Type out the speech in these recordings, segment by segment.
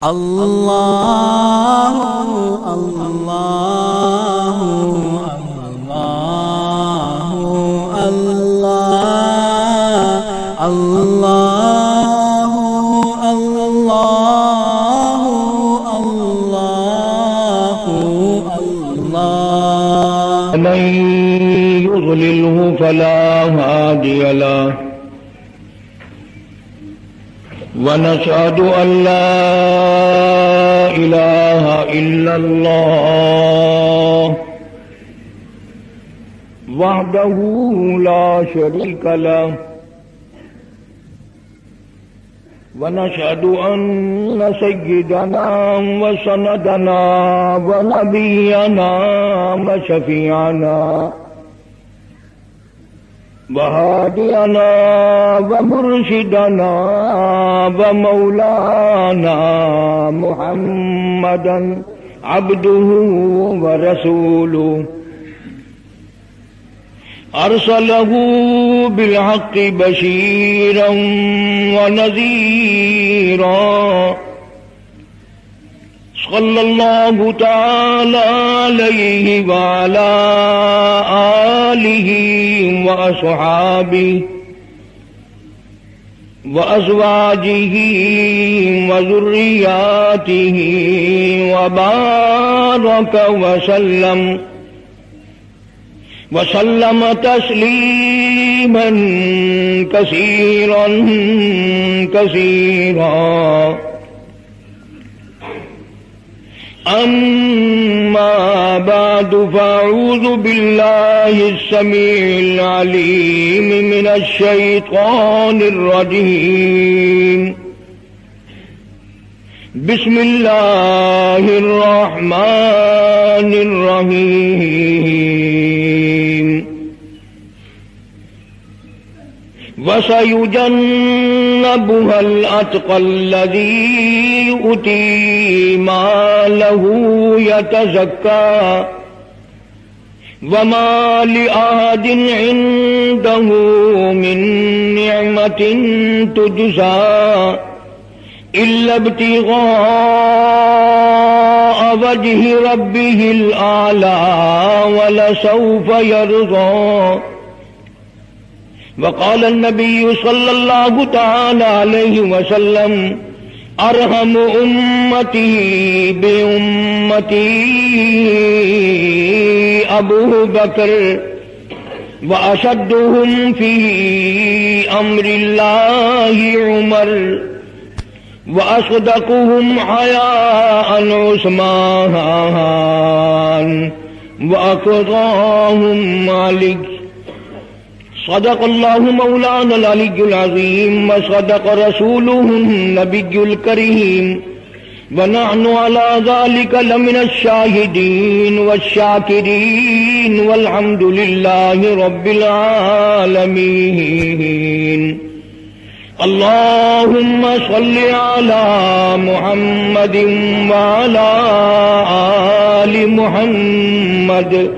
Allah ونشهد أن لا إله إلا الله وحده لا شريك له ونشهد أن سيدنا وسندنا ونبينا وشفيعنا وهادينا ومرشدنا ومولانا محمدا عبده ورسوله. أرسله بالحق بشيرا ونذيرا. صلى الله تعالى عليه وعلى آله وأصحابه وأزواجه وذرياته وبارك وسلم وسلم تسليما كثيرا كثيرا أما بعد فأعوذ بالله السميع العليم من الشيطان الرجيم. بسم الله الرحمن الرحيم. وسيجنبها الأتقى الذي يؤتي ماله يتزكى. وما لأحد عنده من نعمة تجزى إلا ابتغاء وجه ربه الأعلى ولسوف يرضى. وقال النبي صلى الله تعالى عليه وسلم، أرحم أمتي بأمتي، أبو بكر، وأشدهم في أمر الله عمر، وأصدقهم حياء عثمان، وأقضاهم مالك. صدق الله مولانا العلي العظيم وصدق رسوله النبي الكريم. ونحن على ذلك لمن الشاهدين والشاكرين والحمد لله رب العالمين. اللهم صل على محمد وعلى آل محمد.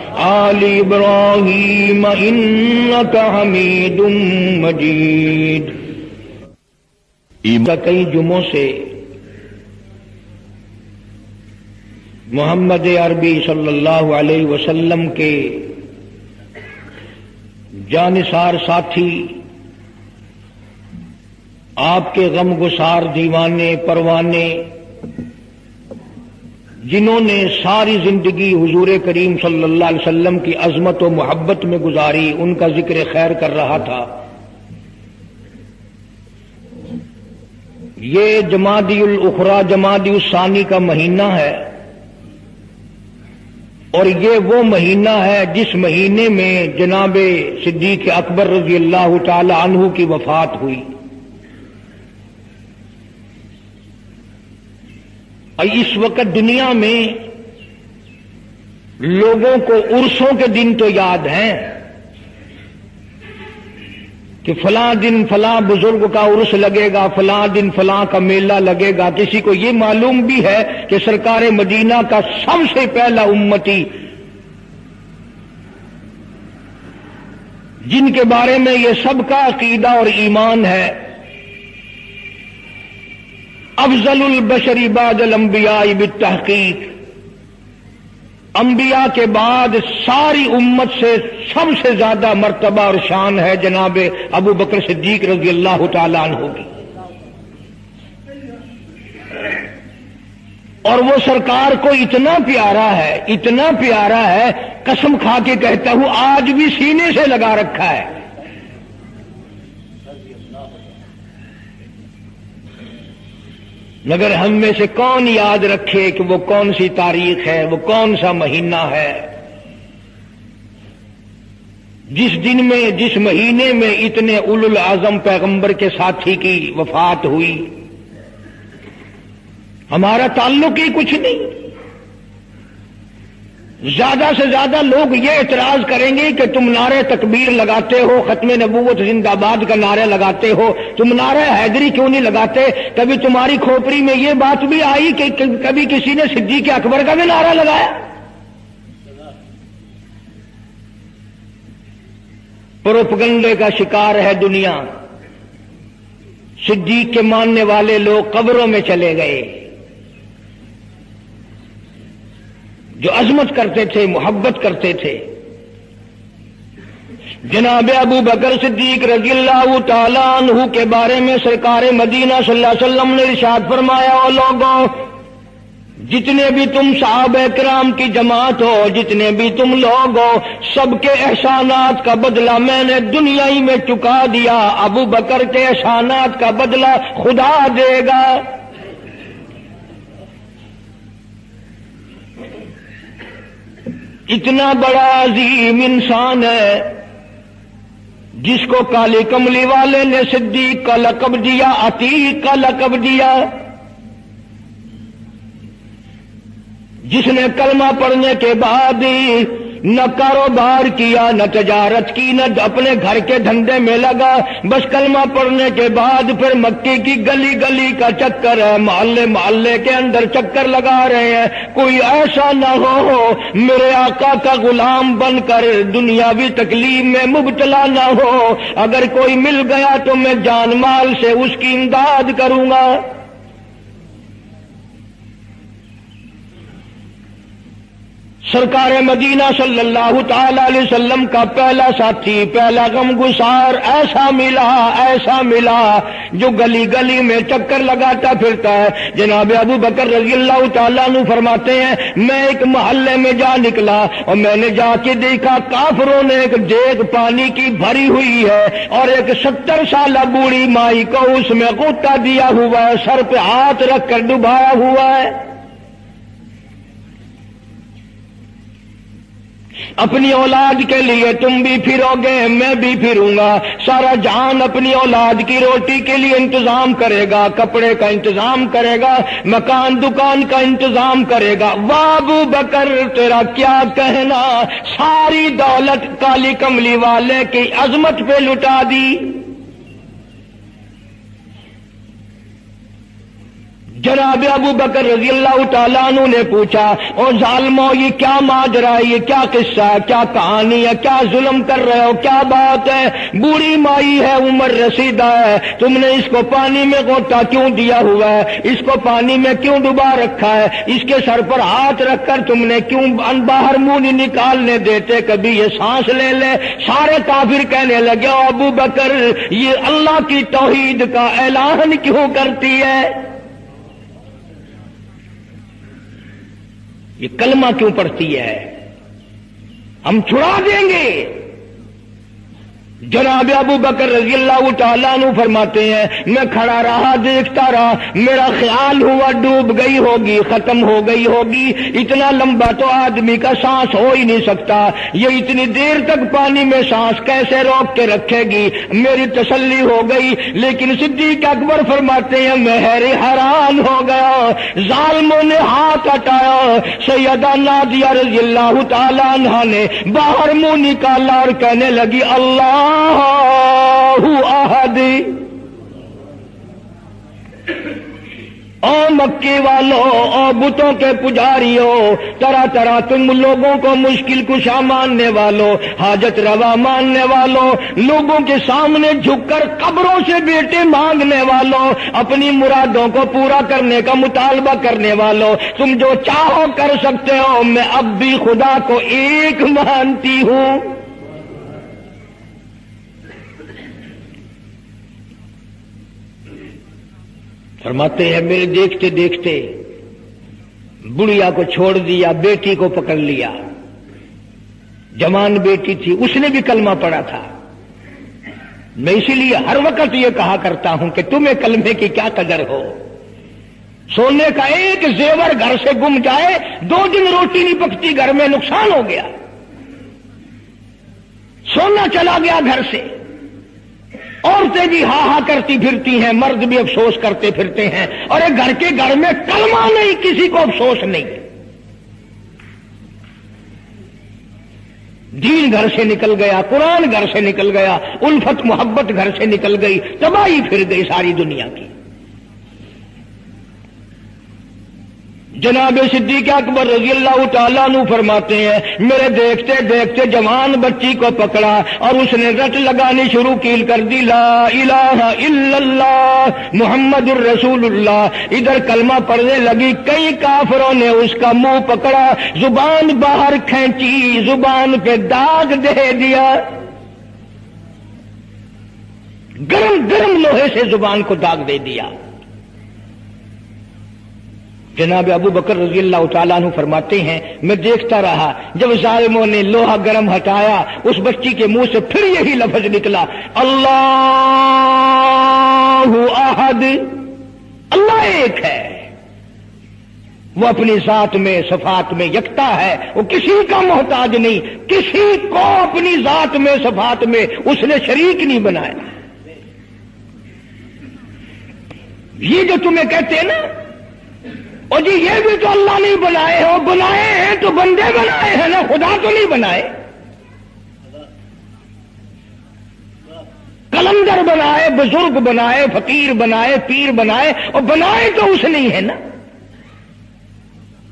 إبراهيم إنك حميد مجيد کئی جمعوں سے محمد عربی صلی اللہ علیہ وسلم کے جانسار ساتھی آپ کے غم گسار دیوانے پروانے جنہوں نے ساری زندگی حضور کریم صلی اللہ علیہ وسلم کی عظمت و محبت میں گزاری، ان کا ذکر خیر کر رہا تھا۔ یہ جمادی الاخرا، جمادی الثانی کا مہینہ ہے۔ اور یہ وہ مہینہ ہے جس مہینے میں جناب صدیق اکبر رضی اللہ تعالی عنہ کی وفات ہوئی۔ اس وقت دنیا میں لوگوں کو عرسوں کے دن تو یاد ہیں کہ فلاں دن فلاں بزرگ کا عرس لگے گا، فلاں دن فلاں کا میلہ لگے گا۔ کسی کو یہ معلوم بھی ہے کہ سرکار مدینہ کا سب سے پہلا امتی جن کے بارے میں یہ سب کا عقیدہ اور ایمان ہے۔ افضل البشری بعد الانبیاء بالتحقیق۔ انبیاء کے بعد ساری امت سے سب سے زیادہ مرتبہ اور شان ہے جناب ابو بکر صدیق رضی اللہ تعالیٰ عنہ کی۔ اور وہ سرکار کو اتنا پیارا ہے، اتنا پیارا ہے، قسم کھا کے کہتا ہوں، آج بھی سینے سے لگا رکھا ہے۔ مگر ہم میں سے کون یاد رکھے کہ وہ کون سی تاریخ ہے، وہ کون سا مہینہ ہے؟ جس دن میں، جس مہینے میں اتنے اول العظم پیغمبر کے ساتھی کی وفات ہوئی، ہمارا تعلق ہی کچھ نہیں۔ زیادہ سے زیادہ لوگ یہ اعتراض کریں گے کہ تم نعرے تکبیر لگاتے ہو، ختم نبوت زندہ باد کا نعرہ لگاتے ہو۔ تم نعرہ حیدری کیوں نہیں لگاتے؟ کبھی تمہاری کھوپڑی میں یہ بات بھی آئی کہ کبھی کسی نے صدیق اکبر کا بھی نعرہ لگایا؟ پروپگنڈے کا شکار ہے دنیا۔ صدیق کے ماننے والے لوگ قبروں میں چلے گئے۔ جو عظمت کرتے تھے، محبت کرتے تھے۔ جناب ابو بکر صدیق رضی اللہ تعالیٰ عنہ کے بارے میں سرکار مدینہ صلی اللہ علیہ وسلم نے ارشاد فرمایا اور لوگوں، جتنے بھی تم صحاب کرام کی جماعت ہو، جتنے بھی تم لوگ ہو، سب کے احسانات کا بدلہ میں نے دنیا ہی میں چکا دیا۔ ابو بکر کے احسانات کا بدلہ خدا دے گا۔ اتنا بڑا عظیم انسان ہے، جس کو کالی کملی والے نے صدیق کا لقب دیا، عتیق کا لقب دیا۔ جس نے کلمہ پڑھنے کے بعد نہ کاروبار کیا، نہ تجارت کی، نہ اپنے گھر کے دھندے میں لگا۔ بس کلمہ پڑھنے کے بعد پھر مکی کی گلی گلی کا چکر ہے۔ محلے محلے کے اندر چکر لگا رہے ہیں۔ کوئی ایسا نہ ہو میرے آقا کا غلام بن کر دنیاوی تکلیف میں مبتلا نہ ہو۔ اگر کوئی مل گیا تو میں جان مال سے اس کی امداد کروں گا۔ سرکار مدینہ صلی اللہ تعالی علیہ وسلم کا پہلا ساتھی، پہلا غم گسار ایسا ملا ایسا ملا، جو گلی گلی میں چکر لگاتا پھرتا ہے۔ جناب ابو بکر رضی اللہ تعالیٰ نو فرماتے ہیں، میں ایک محلے میں جا نکلا اور میں نے جا کے دیکھا کافروں نے ایک دیگ پانی کی بھری ہوئی ہے اور ایک ستر سالہ بوڑھی مائی کو اس میں گوتا دیا ہوا ہے، سر پہ ہاتھ رکھ کر ڈبایا ہوا ہے۔ اپنی اولاد کے لیے تم بھی پھرو گے، میں بھی پھروں گا۔ سارا جان اپنی اولاد کی روٹی کے لیے انتظام کرے گا، کپڑے کا انتظام کرے گا، مکان دکان کا انتظام کرے گا۔ بابو بکر، تیرا کیا کہنا؟ ساری دولت کالی کملی والے کی عظمت پہ لٹا دی۔ جناب ابو بکر رضی اللہ تعالیٰ عنہ نے پوچھا اور ظالمو، یہ کیا ماجرا ہے؟ یہ کیا قصہ ہے؟ کیا کہانی ہے؟ کیا ظلم کر رہے ہو؟ کیا بات ہے؟ بوڑھی مائی ہے، عمر رسیدہ ہے۔ تم نے اس کو پانی میں گوٹا کیوں دیا ہوا ہے؟ اس کو پانی میں کیوں ڈبا رکھا ہے؟ اس کے سر پر ہاتھ رکھ کر تم نے کیوں باہر منہ نہیں نکالنے دیتے؟ کبھی یہ سانس لے لے۔ سارے کافر کہنے لگے ابو بکر، یہ اللہ کی توحید کا اعلان کیوں کرتی ہے؟ یہ کلمہ کیوں پڑتی ہے؟ ہم چھڑا دیں گے۔ جناب ابو بکر رضی اللہ تعالیٰ نو فرماتے ہیں، میں کھڑا رہا، دیکھتا رہا، میرا خیال ہوا ڈوب گئی ہوگی، ختم ہو گئی ہوگی، اتنا لمبا تو آدمی کا سانس ہو ہی نہیں سکتا۔ یہ اتنی دیر تک پانی میں سانس کیسے روک کے رکھے گی؟ میری تسلی ہو گئی، لیکن صدیق اکبر فرماتے ہیں، میں حیران ہو گیا، ظالموں نے ہاتھ ہٹایا۔ سیدہ نادیہ رضی اللہ تعالیٰ عنہ نے باہر منہ نکالا اور کہنے لگی، اللہ احد. او مکے والوں او بتوں کے پجاریوں طرح طرح تم لوگوں کو مشکل کشا ماننے والوں حاجت روا ماننے والوں لوگوں کے سامنے جھک کر قبروں سے بیٹے مانگنے والوں اپنی مرادوں کو پورا کرنے کا مطالبہ کرنے والوں تم جو چاہو کر سکتے ہو، میں اب بھی خدا کو ایک مانتی ہوں۔ فرماتے ہیں، میرے دیکھتے دیکھتے بڑھیا کو چھوڑ دیا، بیٹی کو پکڑ لیا۔ جوان بیٹی تھی، اس نے بھی کلمہ پڑا تھا۔ میں اسی لیے ہر وقت یہ کہا کرتا ہوں کہ تمہیں کلمے کی کیا قدر ہو؟ سونے کا ایک زیور گھر سے گم جائے، دو دن روٹی نہیں پکتی، گھر میں نقصان ہو گیا۔ سونا چلا گیا گھر سے۔ عورتیں بھی ہا ہا کرتی پھرتی ہیں، مرد بھی افسوس کرتے پھرتے ہیں۔ اور ایک گھر کے گھر میں کلمہ نہیں، کسی کو افسوس نہیں۔ دین گھر سے نکل گیا، قرآن گھر سے نکل گیا، الفت محبت گھر سے نکل گئی، تباہی پھر گئی ساری دنیا کی۔ جناب صدیق اکبر رضی اللہ تعالیٰ نو فرماتے ہیں، میرے دیکھتے دیکھتے جوان بچی کو پکڑا اور اس نے رٹ لگانی شروع کی، کر دی لا الہ الا اللہ، محمد الرسول اللہ۔ ادھر کلمہ پڑھنے لگی، کئی کافروں نے اس کا منہ پکڑا، زبان باہر کھینچی، زبان پہ داغ دے دیا۔ گرم گرم لوہے سے زبان کو داغ دے دیا۔ جناب ابو بکر رضی اللہ تعالیٰ عنہ فرماتے ہیں، میں دیکھتا رہا، جب ظالموں نے لوہا گرم ہٹایا، اس بچی کے منہ سے پھر یہی لفظ نکلا، اللہ احد، اللہ ایک ہے۔ وہ اپنی ذات میں، صفات میں یکتا ہے، وہ کسی کا محتاج نہیں، کسی کو اپنی ذات میں، صفات میں اس نے شریک نہیں بنایا۔ یہ جو تمہیں کہتے ہیں نا اور جی یہ بھی تو اللہ نہیں بنائے ہو بنائے ہیں تو بندے بنائے ہیں نا، خدا تو نہیں بنائے۔ کلندر بنائے، بزرگ بنائے، فقیر بنائے، پیر بنائے، اور بنائے تو اس نہیں ہے نا۔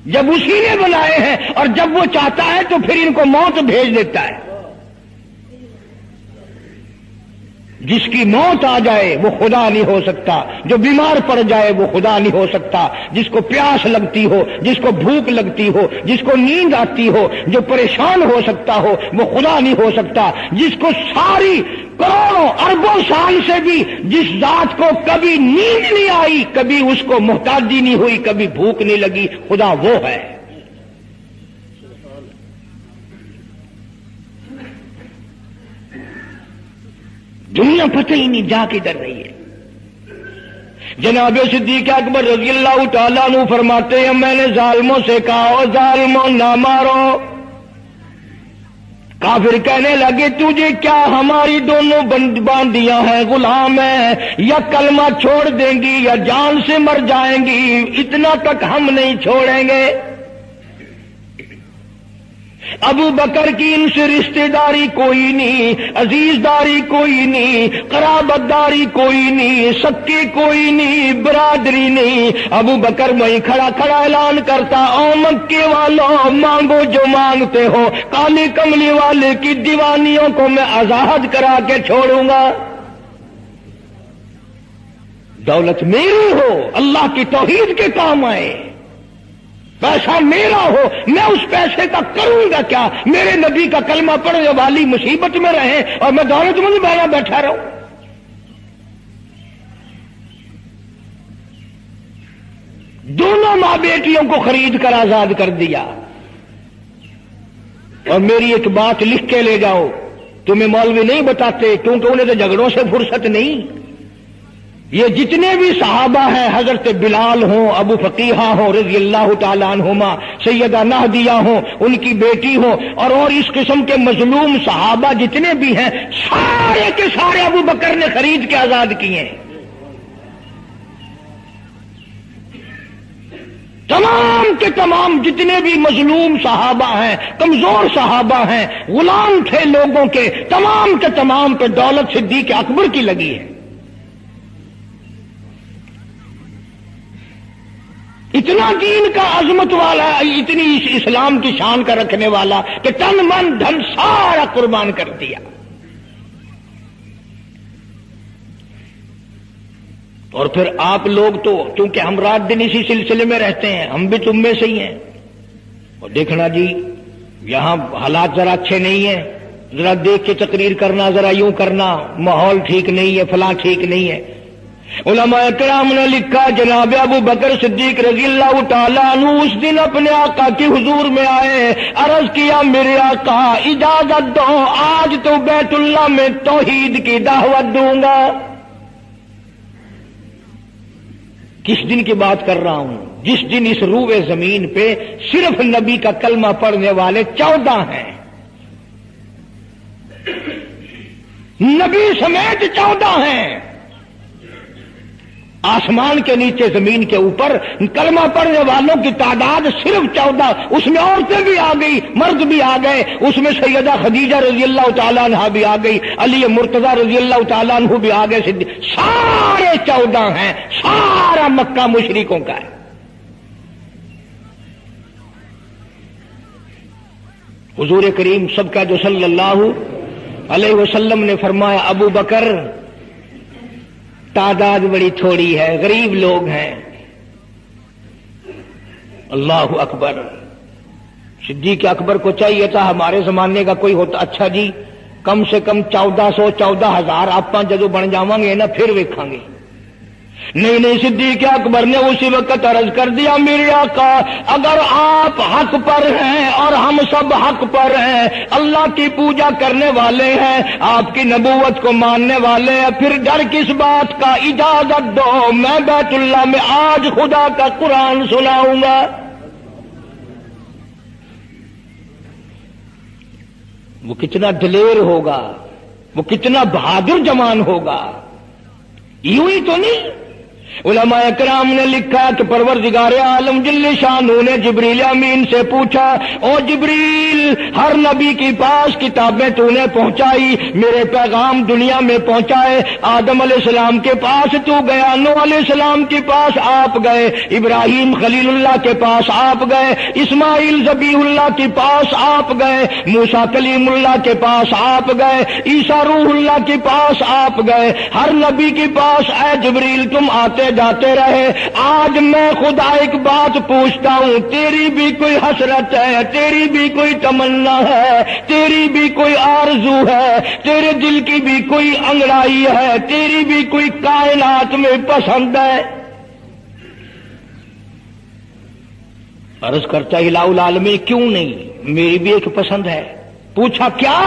جب اسی نے بنائے ہیں، اور جب وہ چاہتا ہے تو پھر ان کو موت بھیج دیتا ہے۔ جس کی موت آ جائے وہ خدا نہیں ہو سکتا، جو بیمار پڑ جائے وہ خدا نہیں ہو سکتا۔ جس کو پیاس لگتی ہو، جس کو بھوک لگتی ہو، جس کو نیند آتی ہو، جو پریشان ہو سکتا ہو، وہ خدا نہیں ہو سکتا۔ جس کو ساری کروڑوں اربوں سال سے بھی جس ذات کو کبھی نیند نہیں آئی، کبھی اس کو محتاجی نہیں ہوئی، کبھی بھوک نہیں لگی، خدا وہ ہے۔ دنیا پتہ ہی نہیں، جا کے ڈر رہی ہے۔ جناب صدیق اکبر رضی اللہ تعالیٰ نو فرماتے ہیں، میں نے ظالموں سے کہا ظالموں، نہ مارو۔ کافر کہنے لگے، تجھے کیا ہماری دونوں باندیاں ہیں، غلام ہیں؟ یا کلمہ چھوڑ دیں گی یا جان سے مر جائیں گی؟ اتنا تک ہم نہیں چھوڑیں گے۔ ابو بکر کی ان سے رشتہ داری کوئی نہیں، عزیز داری کوئی نہیں، قرابت داری کوئی نہیں، سکے کوئی نہیں، برادری نہیں۔ ابو بکر میں کھڑا کھڑا اعلان کرتا او مکے والوں مانگو جو مانگتے ہو۔ کالی کملی والے کی دیوانیوں کو میں آزاد کرا کے چھوڑوں گا۔ دولت میری ہو، اللہ کی توحید کے کام آئے۔ پیسہ میرا ہو، میں اس پیسے کا کروں گا کیا؟ میرے نبی کا کلمہ پڑھنے والی مصیبت میں رہے اور میں دولت مند بہنا بیٹھا رہوں۔ دونوں ماں بیٹیوں کو خرید کر آزاد کر دیا۔ اور میری ایک بات لکھ کے لے جاؤ۔ تمہیں مولوی نہیں بتاتے، کیونکہ انہیں تو جھگڑوں سے فرصت نہیں۔ یہ جتنے بھی صحابہ ہیں، حضرت بلال ہوں، ابو فقیحہ ہوں، رضی اللہ تعالیٰ عنہما، سیدہ نہدیہ ہوں، ان کی بیٹی ہوں، اور اور اس قسم کے مظلوم صحابہ جتنے بھی ہیں، سارے کے سارے ابو بکر نے خرید کے آزاد کیے ہیں۔ تمام کے تمام جتنے بھی مظلوم صحابہ ہیں، کمزور صحابہ ہیں، غلام تھے لوگوں کے، تمام کے تمام پہ دولت صدیق اکبر کی لگی ہے۔ دین کا عظمت والا، اتنی اس اسلام کی شان کا رکھنے والا کہ تن من دھن سارا قربان کر دیا۔ اور پھر آپ لوگ تو کیونکہ ہم رات دن اسی سلسلے میں رہتے ہیں، ہم بھی تم میں سے ہی ہیں۔ اور دیکھنا جی یہاں حالات ذرا اچھے نہیں ہیں۔ ذرا دیکھ کے تقریر کرنا، ذرا یوں کرنا، ماحول ٹھیک نہیں ہے، فلاں ٹھیک نہیں ہے۔ علماء کرام نے لکھا جناب ابو بکر صدیق رضی اللہ تعالیٰ عنہ اس دن اپنے آقا کی حضور میں آئے، عرض کیا، میرے آقا، اجازت دو، آج تو بیت اللہ میں توحید کی دعوت دوں گا۔ کس دن کی بات کر رہا ہوں؟ جس دن اس روئے زمین پہ صرف نبی کا کلمہ پڑھنے والے چودہ ہیں۔ نبی سمیت چودہ ہیں۔ آسمان کے نیچے زمین کے اوپر کلمہ پڑھنے والوں کی تعداد صرف چودہ، اس میں عورتیں بھی آ گئی، مرد بھی آ گئے، اس میں سیدہ خدیجہ رضی اللہ تعالیٰ عنہ بھی آ گئی، علی مرتضی رضی اللہ تعالیٰ عنہ بھی آ گئے سارے چودہ ہیں، سارا مکہ مشرقوں کا ہے۔ حضور کریم سب کا جو صلی اللہ علیہ وسلم نے فرمایا، ابو بکر تعداد بڑی تھوڑی ہے، غریب لوگ ہیں۔ اللہ اکبر۔ صدیق اکبر کو چاہیے تھا، ہمارے زمانے کا کوئی ہوتا۔ اچھا جی کم سے کم چودہ سو چودہ ہزار آپ جدو بن جاؤں گے نا، پھر ویکھاں گے۔ نہیں نہیں صدیق اکبر نے اسی وقت عرض کر دیا، میرے آقا، اگر آپ حق پر ہیں اور ہم سب حق پر ہیں، اللہ کی پوجا کرنے والے ہیں، آپ کی نبوت کو ماننے والے ہیں، پھر ڈر کس بات کا؟ اجازت دو، میں بیت اللہ میں آج خدا کا قرآن سناؤں گا۔ وہ کتنا دلیر ہوگا، وہ کتنا بہادر جوان ہوگا۔ یوں ہی تو نہیں؟ علماء کرام نے لکھا کہ پروردگار عالم جل شانو نے جبریل امین سے پوچھا، او جبریل، ہر نبی کے پاس کتابیں تو نے پہنچائی، میرے پیغام دنیا میں پہنچائے، آدم علیہ السلام کے پاس تو گیا نو علیہ السلام کے پاس آپ گئے، ابراہیم خلیل اللہ کے پاس آپ گئے، اسماعیل زبی اللہ کے پاس آپ گئے موسا کلیم اللہ کے پاس آپ گئے عیسا روح اللہ کے پاس آپ گئے، ہر نبی کے پاس، اے جبریل، تم آتے جاتے رہے۔ آج میں خدا ایک بات پوچھتا ہوں، تیری بھی کوئی حسرت ہے؟ تیری بھی کوئی تمنا ہے؟ تیری بھی کوئی آرزو ہے؟ تیرے دل کی بھی کوئی انگڑائی ہے؟ تیری بھی کوئی کائنات میں پسند ہے؟ عرض کرتا ہلا العالمی کیوں نہیں؟ میری بھی ایک پسند ہے۔ پوچھا کیا؟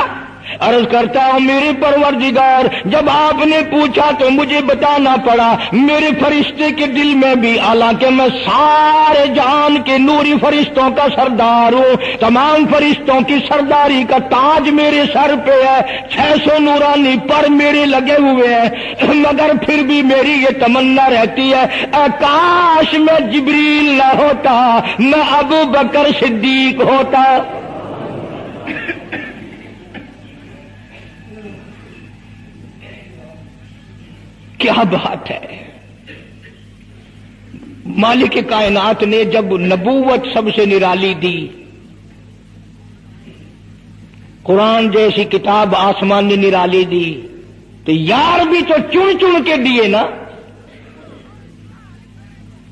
عرض کرتا ہوں میری پروردگار، جب آپ نے پوچھا تو مجھے بتانا پڑا، میرے فرشتے کے دل میں بھی، حالانکہ میں سارے جان کے نوری فرشتوں کا سردار ہوں، تمام فرشتوں کی سرداری کا تاج میرے سر پہ ہے، چھ سو نورانی پر میرے لگے ہوئے ہیں، مگر پھر بھی میری یہ تمنا رہتی ہے کاش میں جبریل نہ ہوتا میں ابو بکر صدیق ہوتا۔ کیا بات ہے؟ مالک کائنات نے جب نبوت سب سے نرالی دی، قرآن جیسی کتاب آسمان نے نرالی دی، تو یار بھی تو چن چن کے دیے نا۔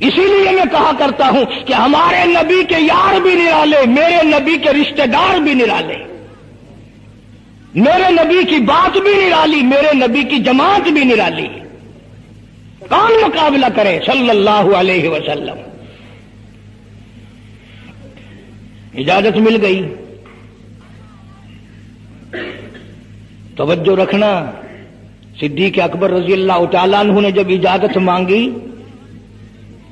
اسی لیے میں کہا کرتا ہوں کہ ہمارے نبی کے یار بھی نرالے، میرے نبی کے رشتہ دار بھی نرالے۔ میرے نبی کی بات بھی نرالی، میرے نبی کی جماعت بھی نرالی۔ کون مقابلہ کرے؟ صلی اللہ علیہ وسلم۔ اجازت مل گئی۔ توجہ رکھنا۔ صدیق اکبر رضی اللہ تعالیٰ عنہ نے جب اجازت مانگی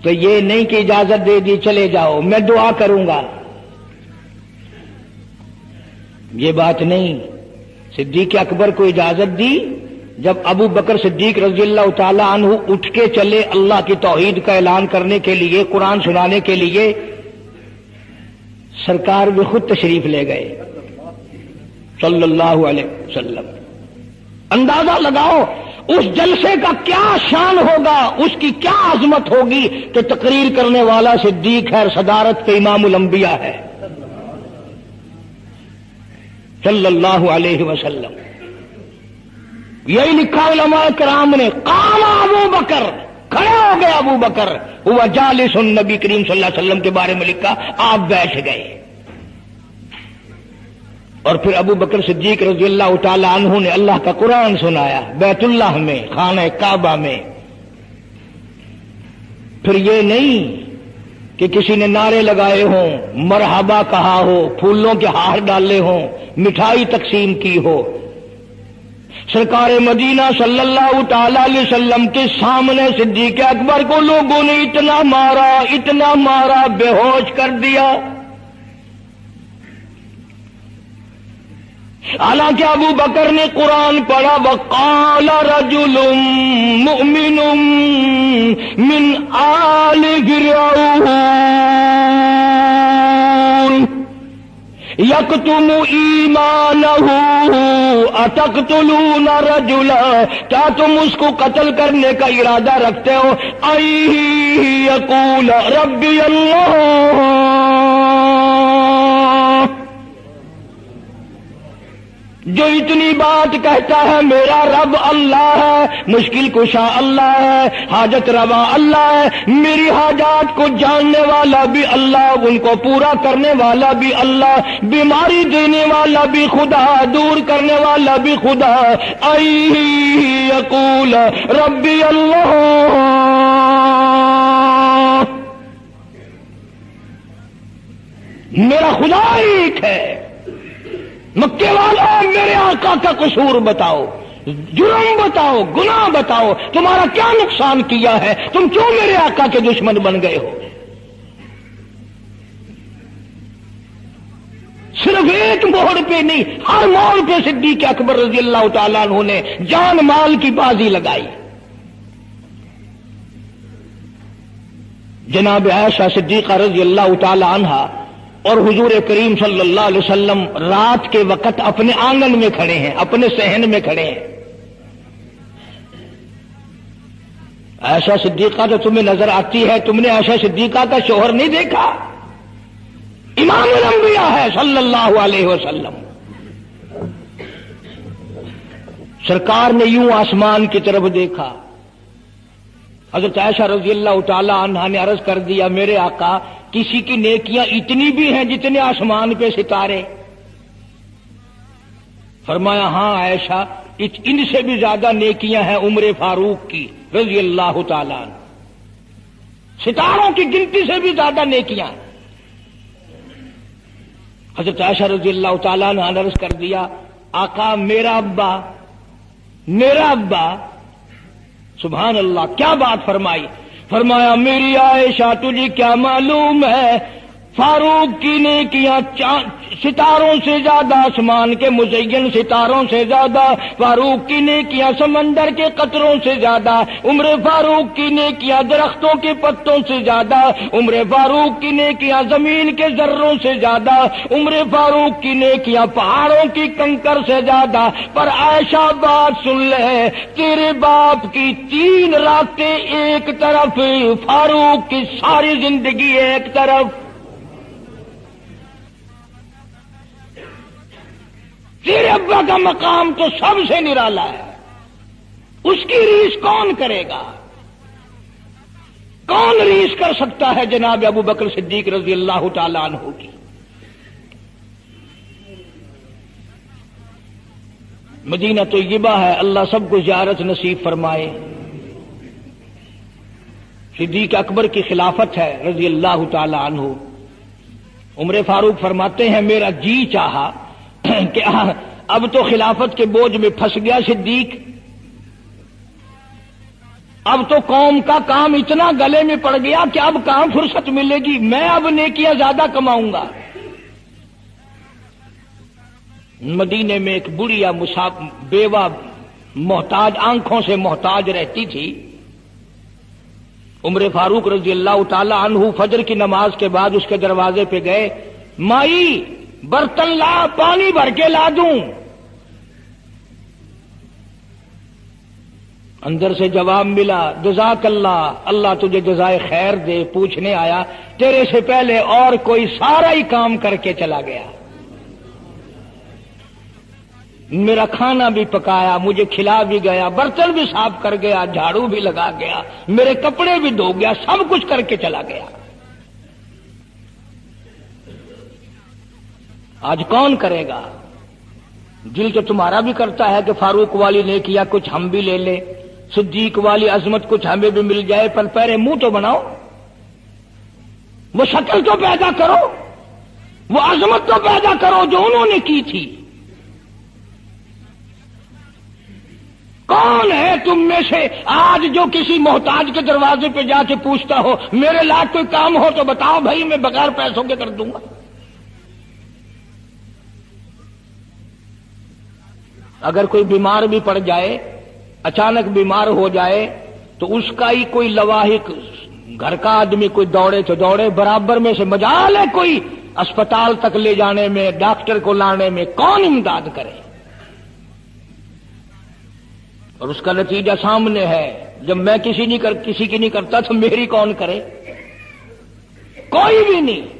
تو یہ نہیں کہ اجازت دے دی، چلے جاؤ، میں دعا کروں گا۔ یہ بات نہیں۔ صدیق اکبر کو اجازت دی۔ جب ابو بکر صدیق رضی اللہ تعالی عنہ اٹھ کے چلے اللہ کی توحید کا اعلان کرنے کے لیے، قرآن سنانے کے لیے، سرکار بھی خود تشریف لے گئے۔ صلی اللہ علیہ وسلم۔ اندازہ لگاؤ، اس جلسے کا کیا شان ہوگا، اس کی کیا عظمت ہوگی کہ تقریر کرنے والا صدیق ہے صدارت کے امام الانبیاء ہے۔ صلی اللہ علیہ وسلم۔ یہی لکھا علماء کرام نے کام ابو بکر، کھڑے ہو گئے ابو بکر۔ ہوا جالس نبی کریم صلی اللہ علیہ وسلم کے بارے میں لکھا، آپ بیٹھ گئے۔ اور پھر ابو بکر صدیق رضی اللہ تعالی عنہ نے اللہ کا قرآن سنایا، بیت اللہ میں، خانہ کعبہ میں۔ پھر یہ نہیں کہ کسی نے نعرے لگائے ہوں، مرحبا کہا ہو، پھولوں کے ہار ڈالے ہوں، مٹھائی تقسیم کی ہو۔ سرکار مدینہ صلی اللہ تعالی علیہ وسلم کے سامنے صدیق اکبر کو لوگوں نے اتنا مارا اتنا مارا، بے ہوش کر دیا۔ حالانکہ ابو بکر نے قرآن پڑھا، وقال رجل مؤمن من آل فرعون۔ یکتم ایمانہ اتقتلون رجلا کیا تم اس کو قتل کرنے کا ارادہ رکھتے ہو؟ ای یقول ربی اللہ جو اتنی بات کہتا ہے، میرا رب اللہ ہے، مشکل کشا اللہ ہے، حاجت روا اللہ ہے، میری حاجات کو جاننے والا بھی اللہ، ان کو پورا کرنے والا بھی اللہ، بیماری دینے والا بھی خدا، دور کرنے والا بھی خدا۔ یقول، ربی اللہ۔ میرا خدا ایک ہے۔ مکے والا میرے آقا کا قصور بتاؤ، جرم بتاؤ، گناہ بتاؤ، تمہارا کیا نقصان کیا ہے؟ تم کیوں میرے آقا کے دشمن بن گئے ہو؟ صرف ایک موڑ پہ نہیں، ہر موڑ پہ صدیق اکبر رضی اللہ تعالیٰ عنہ نے جان مال کی بازی لگائی۔ جناب عائشہ صدیقہ رضی اللہ تعالی عنہ اور حضور کریم صلی اللہ علیہ وسلم رات کے وقت اپنے آنگن میں کھڑے ہیں، اپنے سہن میں کھڑے ہیں۔ ایسا صدیقہ تو تمہیں نظر آتی ہے، تم نے ایسا صدیقہ کا شوہر نہیں دیکھا؟ امام الانبیاء ہے صلی اللہ علیہ وسلم۔ سرکار نے یوں آسمان کی طرف دیکھا۔ حضرت عائشہ رضی اللہ تعالی عنہ نے عرض کر دیا، میرے آقا کسی کی نیکیاں اتنی بھی ہیں جتنے آسمان پہ ستارے۔ فرمایا ہاں عائشہ ان سے بھی زیادہ نیکیاں ہیں عمر فاروق کی، رضی اللہ تعالیٰ ستاروں کی گنتی سے بھی زیادہ نیکیاں۔ حضرت عائشہ رضی اللہ تعالیٰ نے عرض کر دیا، آقا، میرا ابا میرا ابا، سبحان اللہ، کیا بات فرمائی؟ فرمایا میری عائشہ تجھے کیا معلوم ہے؟ فاروق کی نیکیاں ستاروں سے زیادہ، آسمان کے مزین ستاروں سے زیادہ، فاروق کی نیکیاں سمندر کے قطروں سے زیادہ، عمر فاروق کی نیکیاں درختوں کے پتوں سے زیادہ، عمر فاروق کی نیکیاں زمین کے ذروں سے زیادہ، عمر فاروق کی نیکیاں پہاڑوں کی کنکر سے زیادہ۔ پر ایسا بات سن لے، تیرے باپ کی تین راتیں ایک طرف، فاروق کی ساری زندگی ایک طرف۔ تیرے ابا کا مقام تو سب سے نرالا ہے۔ اس کی ریس کون کرے گا؟ کون ریس کر سکتا ہے جناب ابو بکر صدیق رضی اللہ تعالیٰ عنہ کی؟ مدینہ تو ہے، اللہ سب کو زیارت نصیب فرمائے۔ صدیق اکبر کی خلافت ہے رضی اللہ تعالی عنہ۔ عمر فاروق فرماتے ہیں، میرا جی چاہا۔ کہ اب تو خلافت کے بوجھ میں پھنس گیا صدیق۔ اب تو قوم کا کام اتنا گلے میں پڑ گیا کہ اب کہاں فرصت ملے گی؟ میں اب نیکیاں زیادہ کماؤں گا۔ مدینے میں ایک بڑھیا مساف بیوہ محتاج، آنکھوں سے محتاج رہتی تھی۔ عمر فاروق رضی اللہ تعالی عنہ فجر کی نماز کے بعد اس کے دروازے پہ گئے۔ مائی برتن لا، پانی بھر کے لا دوں۔ اندر سے جواب ملا، جزاک اللہ اللہ تجھے جزائے خیر دے، پوچھنے آیا، تیرے سے پہلے اور کوئی سارا ہی کام کر کے چلا گیا۔ میرا کھانا بھی پکایا، مجھے کھلا بھی گیا، برتن بھی صاف کر گیا، جھاڑو بھی لگا گیا، میرے کپڑے بھی دھو گیا، سب کچھ کر کے چلا گیا۔ آج کون کرے گا؟ دل تو تمہارا بھی کرتا ہے کہ فاروق والی نے کیا کچھ ہم بھی لے لیں، صدیق والی عظمت کچھ ہمیں بھی مل جائے، پر پہلے منہ تو بناؤ۔ وہ شکل تو پیدا کرو، وہ عظمت تو پیدا کرو جو انہوں نے کی تھی۔ کون ہے تم میں سے آج جو کسی محتاج کے دروازے پہ جا کے پوچھتا ہو، میرے لاکھ کوئی کام ہو تو بتاؤ بھائی، میں بغیر پیسوں کے کر دوں گا۔ اگر کوئی بیمار بھی پڑ جائے، اچانک بیمار ہو جائے، تو اس کا ہی کوئی لواحق، گھر کا آدمی کوئی دوڑے تو دوڑے، برابر میں سے مجال ہے کوئی اسپتال تک لے جانے میں، ڈاکٹر کو لانے میں، کون امداد کرے؟ اور اس کا نتیجہ سامنے ہے، جب میں کسی نہیں کر، کسی کی نہیں کرتا تو میری کون کرے؟ کوئی بھی نہیں۔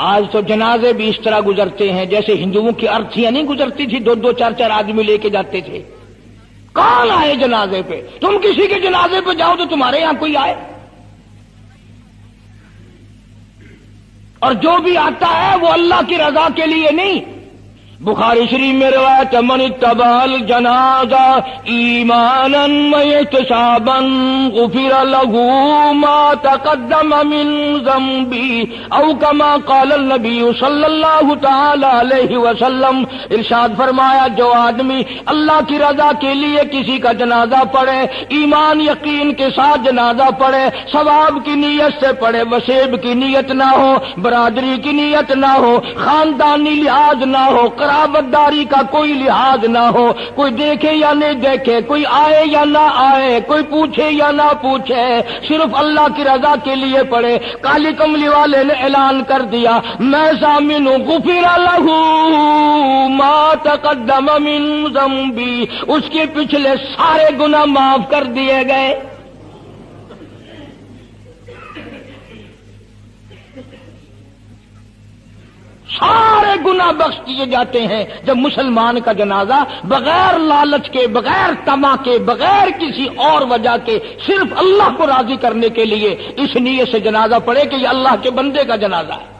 آج تو جنازے بھی اس طرح گزرتے ہیں جیسے ہندوؤں کی ارتھیاں نہیں گزرتی تھی، دو دو، چار چار آدمی لے کے جاتے تھے۔ کون آئے جنازے پہ؟ تم کسی کے جنازے پہ جاؤ تو تمہارے یہاں کوئی آئے؟ اور جو بھی آتا ہے وہ اللہ کی رضا کے لیے نہیں بخاری شریف میں روایت من تبال جنازہ ایمان احتسابا غفر له ما تقدم من ذنبی او کما قال النبی صلی اللہ تعالی علیہ وسلم ارشاد فرمایا، جو آدمی اللہ کی رضا کے لیے کسی کا جنازہ پڑھے، ایمان یقین کے ساتھ جنازہ پڑھے، ثواب کی نیت سے پڑھے، وسیب کی نیت نہ ہو، برادری کی نیت نہ ہو، خاندانی لحاظ نہ ہو داری کا کوئی لحاظ نہ ہو۔ کوئی دیکھے یا نہیں دیکھے، کوئی آئے یا نہ آئے، کوئی پوچھے یا نہ پوچھے، صرف اللہ کی رضا کے لیے پڑھے کالی کملی والے نے اعلان کر دیا، میں سامن ہوں گفیر ما تقدم من ذنبی۔ اس کے پچھلے سارے گنا معاف کر دیے گئے۔ سارے گنا بخش دیے جاتے ہیں۔ جب مسلمان کا جنازہ بغیر لالچ کے، بغیر تما کے، بغیر کسی اور وجہ کے صرف اللہ کو راضی کرنے کے لیے اس نیت سے جنازہ پڑے کہ یہ اللہ کے بندے کا جنازہ ہے۔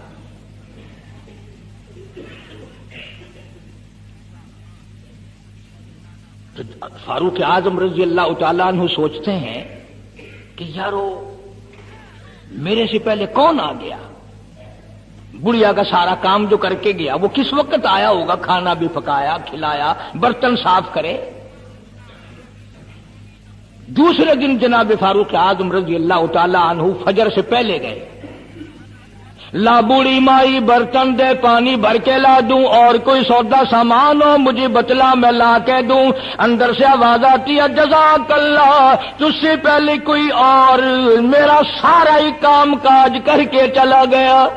فاروق اعظم رضی اللہ تعالیٰ عنہ سوچتے ہیں کہ یارو، میرے سے پہلے کون آ گیا؟ بڑھیا کا سارا کام جو کر کے گیا، وہ کس وقت آیا ہوگا؟ کھانا بھی پکایا، کھلایا، برتن صاف کرے؟ دوسرے دن جناب فاروق اعظم رضی اللہ تعالی عنہ فجر سے پہلے گئے۔ لا بوڑھی مائی، برتن دے پانی بھر کے لا دوں، اور کوئی سودا سامان ہو، مجھے بتلا میں لا کے دوں۔ اندر سے آواز آتی ہے، جزاک اللہ، تجھ سے پہلے کوئی اور، میرا سارا ہی کام کاج کر کے چلا گیا۔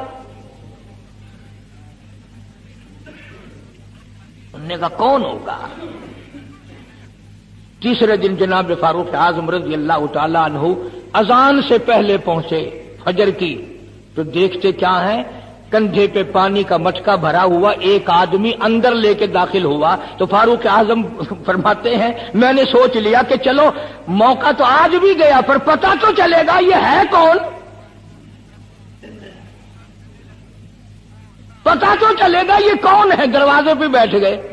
نے کہا کون ہوگا؟ تیسرے دن جناب فاروق اعظم رضی اللہ تعالیٰ عنہ اذان سے پہلے پہنچے فجر کی، تو دیکھتے کیا ہے کندھے پہ پانی کا مٹکا بھرا ہوا ایک آدمی اندر لے کے داخل ہوا۔ تو فاروق اعظم فرماتے ہیں، میں نے سوچ لیا کہ چلو، موقع تو آج بھی گیا، پر پتا تو چلے گا یہ ہے کون؟ پتا تو چلے گا یہ کون ہے؟ دروازے پہ بیٹھ گئے۔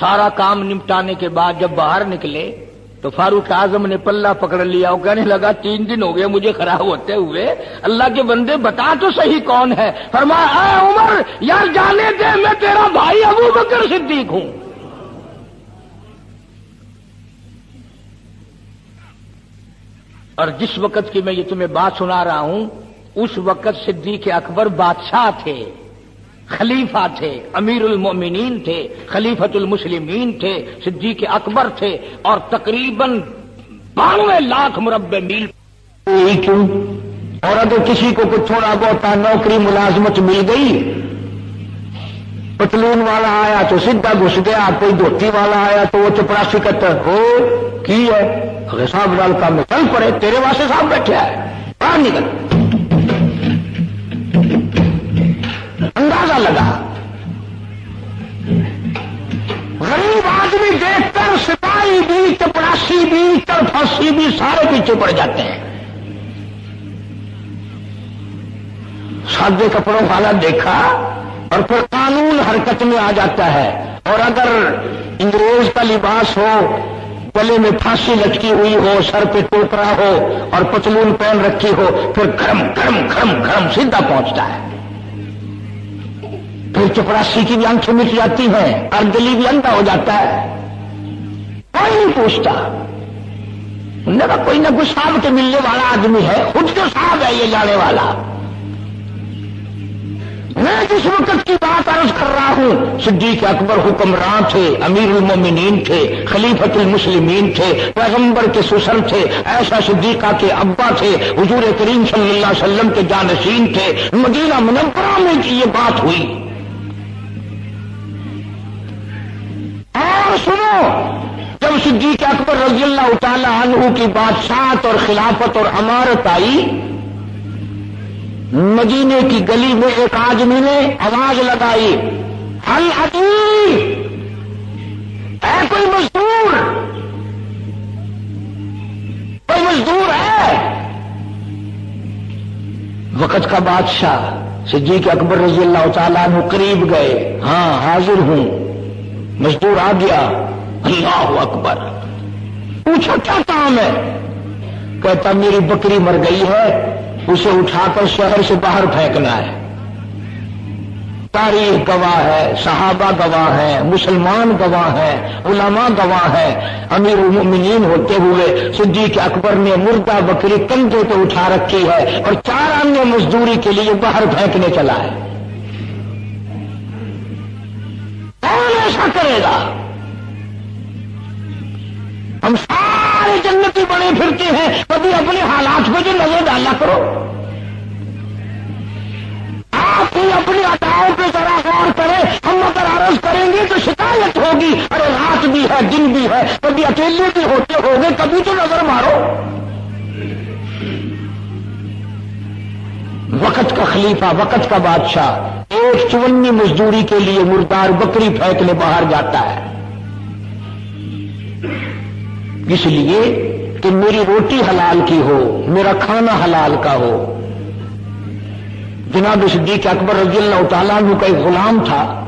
سارا کام نمٹانے کے بعد جب باہر نکلے تو فاروق اعظم نے پلہ پکڑ لیا وہ کہنے لگا، تین دن ہو گئے مجھے خراب ہوتے ہوئے۔ اللہ کے بندے، بتا تو صحیح کون ہے؟ فرمایا، اے عمر، یار جانے دے، میں تیرا بھائی ابو بکر صدیق ہوں۔ اور جس وقت کی میں یہ تمہیں بات سنا رہا ہوں، اس وقت صدیق اکبر بادشاہ تھے۔ خلیفہ تھے امیر المومنین تھے خلیفت المسلمین تھے، صدیق اکبر تھے، اور تقریباً بانوے لاکھ مربع میل۔ کیوں؟ اور اگر کسی کو کچھ تھوڑا بہت نوکری ملازمت مل گئی، پتلون والا آیا تو سیدھا گھس گیا، کوئی دھوتی والا آیا تو وہ چپڑاسی کرتا ہو، کی ہے؟ اگر صاحب لال کا میں چل پڑے، تیرے واسطے صاحب بیٹھے آئے باہر نکل۔ اندازہ لگا۔ غریب آدمی دیکھ کر سپاہی بھی چپڑاسی بھی چرفاسی بھی سارے پیچھے پڑ جاتے ہیں۔ سادے کپڑوں والا دیکھا اور پھر قانون حرکت میں آ جاتا ہے۔ اور اگر انگریز کا لباس ہو، گلے میں پھانسی لٹکی ہوئی ہو، سر پہ ٹوکرا ہو اور پتلون پہن رکھی ہو، پھر گرم گرم گرم گرم سیدھا پہنچتا ہے۔ پھر چپراسی کی بھی آنکھیں مٹ جاتی ہیں اور دلی بھی اندھا ہو جاتا ہے۔ کوئی نہیں پوچھتا۔ انہوں کوئی نہ کوئی صاحب کے ملنے والا آدمی ہے، خود تو صاحب ہے یہ جانے والا۔ میں جس وقت کی بات عرض کر رہا ہوں، صدیق اکبر حکمران تھے، امیر المومنین تھے خلیفت المسلمین تھے، پیغمبر کے سسر تھے، ایسا صدیقہ کے ابا تھے، حضور کریم صلی اللہ علیہ وسلم کے جانشین تھے۔ مدینہ منورہ میں یہ بات ہوئی۔ اور سنو، جب صدیق اکبر رضی اللہ تعالی عنہ کی بادشاہت اور خلافت اور امارت آئی، مدینے کی گلی میں ایک آدمی نے آواز لگائی، ہل ادی! ہے کوئی مزدور! کوئی مزدور ہے؟ وقت کا بادشاہ صدیق اکبر رضی اللہ تعالیٰ عنہ قریب گئے ہاں حاضر ہوں۔ مزدور آ گیا۔ اللہ اکبر۔ پوچھو کیا کام ہے؟ کہتا، میری بکری مر گئی ہے، اسے اٹھا کر شہر سے باہر پھینکنا ہے۔ تاریخ گواہ ہے، صحابہ گواہ ہے مسلمان گواہ ہے علماء گواہ ہے امیر المؤمنین ہوتے ہوئے صدیق اکبر نے مردہ بکری کندھے پہ اٹھا رکھی ہے اور چار انیہ مزدوری کے لیے باہر پھینکنے چلا ہے۔ کون ایسا کرے گا؟ ہم سارے جنتی بڑے پھرتے ہیں، کبھی اپنے حالات پہ جو نظر ڈالا کرو۔ آپ ہی اپنی اداؤں پہ ذرا غور کرے ہم اگر عرض کریں گے تو شکایت ہوگی۔ ارے رات بھی ہے، دن بھی ہے، کبھی اکیلے بھی ہوتے ہوگے، کبھی تو نظر مارو۔ وقت کا خلیفہ، وقت کا بادشاہ۔ ایک چونی مزدوری کے لیے مردار بکری پھینکنے باہر جاتا ہے۔ اس لیے کہ میری روٹی حلال کی ہو، میرا کھانا حلال کا ہو۔ جناب صدیق اکبر رضی اللہ تعالیٰ عنہ کا ایک غلام تھا۔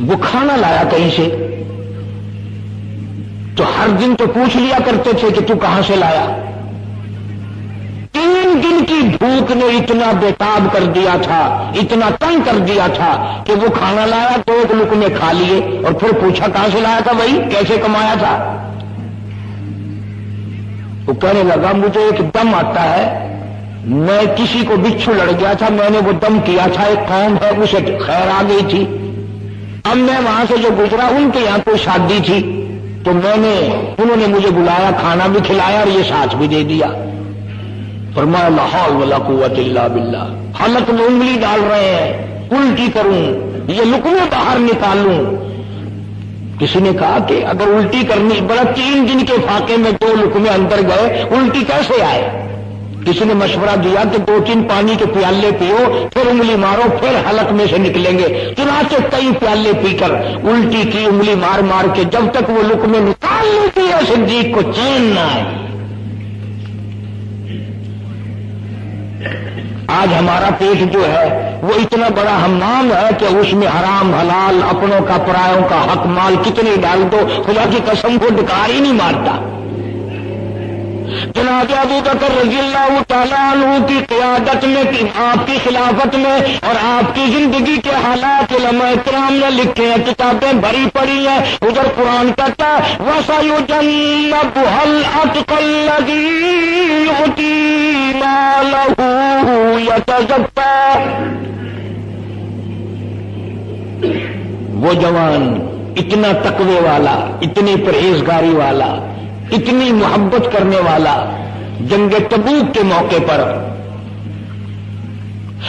وہ کھانا لایا کہیں سے۔ تو ہر دن تو پوچھ لیا کرتے تھے کہ تو کہاں سے لایا۔ تین دن کی بھوک نے اتنا بےتاب کر دیا تھا، اتنا تنگ کر دیا تھا کہ وہ کھانا لایا تو ایک لک میں کھا لیے اور پھر پوچھا کہاں سے لایا تھا بھائی؟ کیسے کمایا تھا؟ وہ کہنے لگا، مجھے ایک دم آتا ہے، میں کسی کو بچھو لڑ گیا تھا، میں نے وہ دم کیا تھا، ایک قوم ہے، اسے خیر آ گئی تھی۔ اب میں وہاں سے جو گزرا، ان کے یہاں کوئی شادی تھی، تو میں نے، انہوں نے مجھے بلایا، کھانا بھی کھلایا اور یہ ساتھ بھی دے دیا۔ فرمایا لاہور ولا قوت اللہ باللہ. حالت میں انگلی ڈال رہے ہیں، الٹی کروں، یہ لکمے باہر نکالوں. کسی نے کہا کہ اگر الٹی کرنی، بڑا تین دن کے فاقے میں دو لکمے اندر گئے، الٹی کیسے آئے؟ کسی نے مشورہ دیا کہ دو تین پانی کے پیالے پیو، پھر انگلی مارو، پھر حلق میں سے نکلیں گے. چنانچہ کئی پیالے پی کر الٹی کی انگلی مار مار کے جب تک وہ لک میں نکال لیتی ہے، صدیق کو چین نہ آئے. آج ہمارا پیٹ جو ہے وہ اتنا بڑا ہمام ہے کہ اس میں حرام، حلال، اپنوں کا، پرایوں کا حق، مال کتنے ڈال دو، خدا کی قسم کو ڈکار ہی نہیں مارتا۔ جناب ابو بکر رضی اللہ تعالیٰ عنہ کی قیادت میں آپ کی خلافت میں اور آپ کی زندگی کے حالات علماء کرام نے لکھے ہیں، کتابیں بھری پڑی ہیں۔ ادھر قرآن کہتا وسا یو جن حل وہ جوان، اتنا تقوی والا، اتنی پرہیزگاری والا اتنی محبت کرنے والا جنگ تبوک کے موقع پر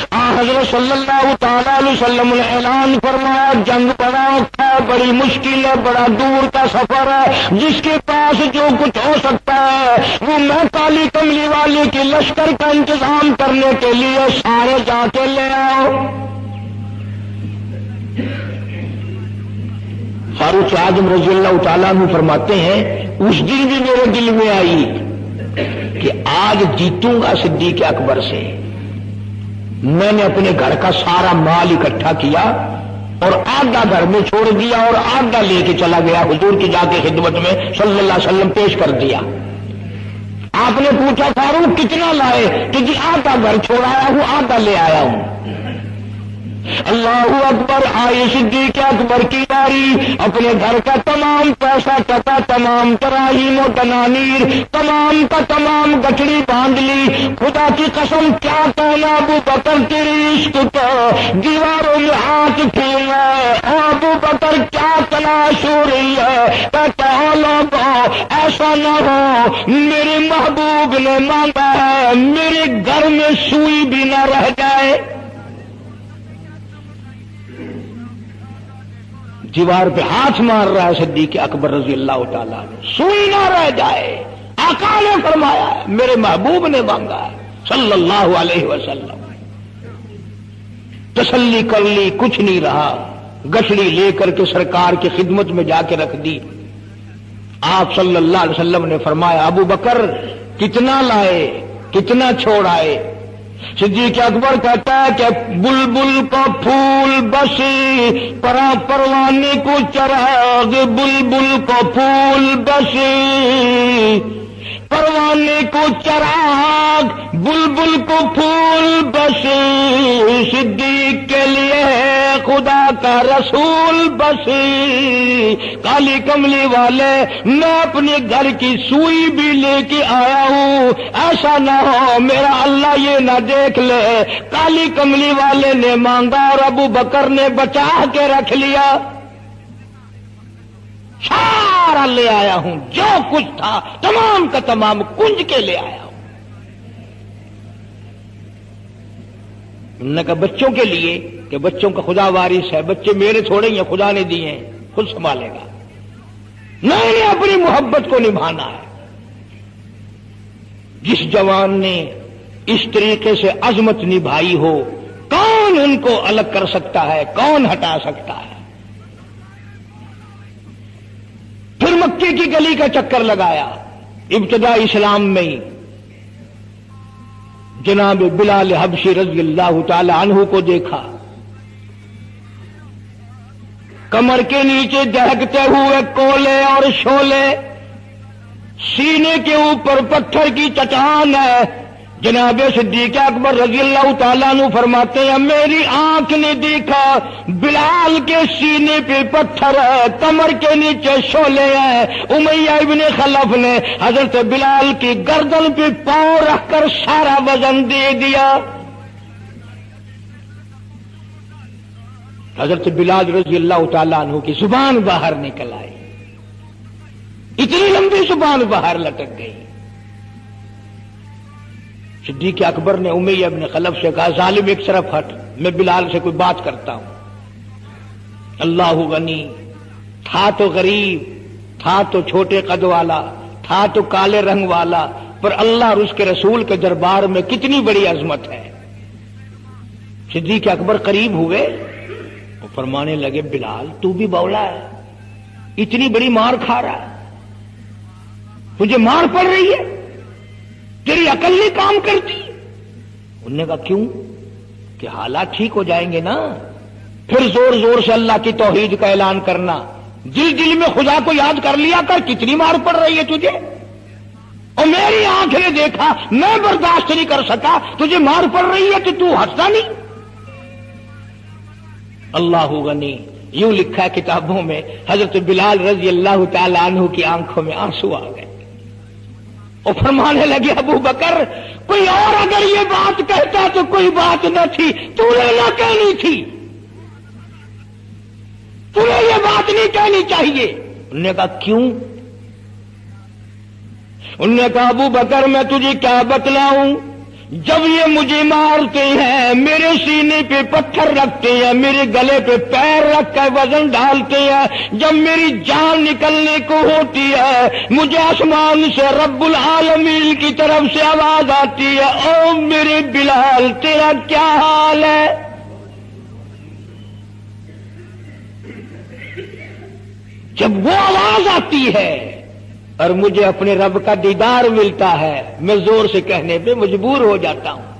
آ حضرت صلی اللہ تعالی علیہ وسلم نے اعلان فرمایا، جنگ بڑا ہے، بڑی مشکل ہے، بڑا دور کا سفر ہے، جس کے پاس جو کچھ ہو سکتا ہے، وہ میں کالی کملی والی کی لشکر کا انتظام کرنے کے لیے سارے جا کے لے آؤ۔ فاروق اعظم رضی اللہ تعالیٰ میں فرماتے ہیں، اس دن بھی میرے دل میں آئی کہ آج جیتوں گا صدیق اکبر سے۔ میں نے اپنے گھر کا سارا مال اکٹھا کیا اور آدھا گھر میں چھوڑ دیا اور آدھا لے کے چلا گیا، حضور کی جا کے خدمت میں صلی اللہ علیہ وسلم پیش کر دیا۔ آپ نے پوچھا، فاروق کتنا لائے؟ کہ جی آدھا گھر چھوڑایا ہوں، آدھا لے آیا ہوں۔ اللہ اکبر آئی صدیق اکبر کی باری اپنے گھر کا تمام پیسہ ٹکا تمام تراہیم و تنانیر تمام کا تمام گٹڑی باندھ لی۔ خدا کی قسم، کیا کہنا ابو بکر تیری عشق کا دیواروں میں ہاتھ پھیلنا ابو بکر، کیا تلاش ہو رہی ہے؟ لوگوں ایسا نہ ہو۔ میرے محبوب نے مانگا ہے، میرے گھر میں سوئی بھی نہ رہ جائے۔ دیوار پہ ہاتھ مار رہا ہے صدیق اکبر رضی اللہ تعالیٰ نے۔ سوئی نہ رہ جائے۔ آقا نے فرمایا ہے، میرے محبوب نے مانگا ہے۔ صلی اللہ علیہ وسلم۔ تسلی کر لی، کچھ نہیں رہا۔ گٹڑی لے کر کے سرکار کی خدمت میں جا کے رکھ دی۔ آپ صلی اللہ علیہ وسلم نے فرمایا، ابو بکر، کتنا لائے، کتنا چھوڑ آئے؟ صدیق اکبر کہتا ہے کہ بلبل کا پھول بسی، پرا پروانے کو چراغ، بلبل کا پھول بسی۔ پروانے کو چراغ، بلبل کو پھول بسی صدیق کے لیے خدا کا رسول بسی کالی کملی والے، میں اپنے گھر کی سوئی بھی لے کے آیا ہوں۔ ایسا نہ ہو، میرا اللہ یہ نہ دیکھ لے۔ کالی کملی والے نے مانگا اور ابو بکر نے بچا کے رکھ لیا۔ سارا لے آیا ہوں، جو کچھ تھا، تمام کا تمام کنج کے لے آیا ہوں۔ نے کہا، بچوں کے لیے، کہ بچوں کا خدا وارث ہے، بچے میرے تھوڑے ہی ہیں، خدا نے دیے ہیں، خود سنبھالے گا۔ میں نے اپنی محبت کو نبھانا ہے۔ جس جوان نے اس طریقے سے عظمت نبھائی ہو، کون ان کو الگ کر سکتا ہے، کون ہٹا سکتا ہے پھر مکے کی گلی کا چکر لگایا۔ ابتدا اسلام میں۔ ہی جناب بلال حبشی رضی اللہ تعالی عنہ کو دیکھا۔ کمر کے نیچے دہکتے ہوئے کولے اور شولے۔ سینے کے اوپر پتھر کی چٹان ہے۔ جناب صدیق اکبر رضی اللہ تعالیٰ نو فرماتے ہیں، میری آنکھ نے دیکھا، بلال کے سینے پہ پتھر ہے کمر کے نیچے شولے ہیں۔ امیہ ابن خلف نے حضرت بلال کی گردن پہ پاؤں رکھ کر سارا وزن دے دیا۔ حضرت بلال رضی اللہ تعالیٰ عنہ کی زبان باہر نکل آئی۔ اتنی لمبی زبان باہر لٹک گئی۔ صدیق اکبر نے امیہ ابن خلف سے کہا، ظالم ایک طرف ہٹ، میں بلال سے کوئی بات کرتا ہوں. اللہ غنی، تھا تو غریب، تھا تو چھوٹے قد والا، تھا تو کالے رنگ والا، پر اللہ اور اس کے رسول کے دربار میں کتنی بڑی عظمت ہے۔ صدیق اکبر قریب ہوئے وہ فرمانے لگے، بلال، تو بھی بولا ہے، اتنی بڑی مار کھا رہا ہے، مجھے مار پڑ رہی ہے تیری عقل نہیں کام کرتی؟ انہوں نے کہا، کیوں؟ کہ حالات ٹھیک ہو جائیں گے نا؟ پھر زور زور سے اللہ کی توحید کا اعلان کرنا۔ دل دل میں خدا کو یاد کر لیا کر، کتنی مار پڑ رہی ہے تجھے؟ اور میری آنکھ نے دیکھا، میں برداشت نہیں کر سکا، تجھے مار پڑ رہی ہے کہ تو ہنستا نہیں؟ اللہ غنی، یوں لکھا ہے کتابوں میں، حضرت بلال رضی اللہ تعالی عنہ کی آنکھوں میں آنسو آ گئے۔ اور فرمانے لگے، ابو بکر، کوئی اور اگر یہ بات کہتا تو کوئی بات نہ تھی۔ تو نے نہ کہنی تھی۔ تمہیں یہ بات نہیں کہنی چاہیے۔ انہوں نے کہا، کیوں؟ انہوں نے کہا، ابو بکر، میں تجھے کیا بتلاؤں؟ جب یہ مجھے مارتے ہیں، میرے سینے پہ پتھر رکھتے ہیں، میرے گلے پہ پیر رکھ کر وزن ڈالتے ہیں۔ جب میری جان نکلنے کو ہوتی ہے، مجھے آسمان سے رب العالمین کی طرف سے آواز آتی ہے، او میرے بلال، تیرا کیا حال ہے؟ جب وہ آواز آتی ہے اور مجھے اپنے رب کا دیدار ملتا ہے میں زور سے کہنے پہ مجبور ہو جاتا ہوں۔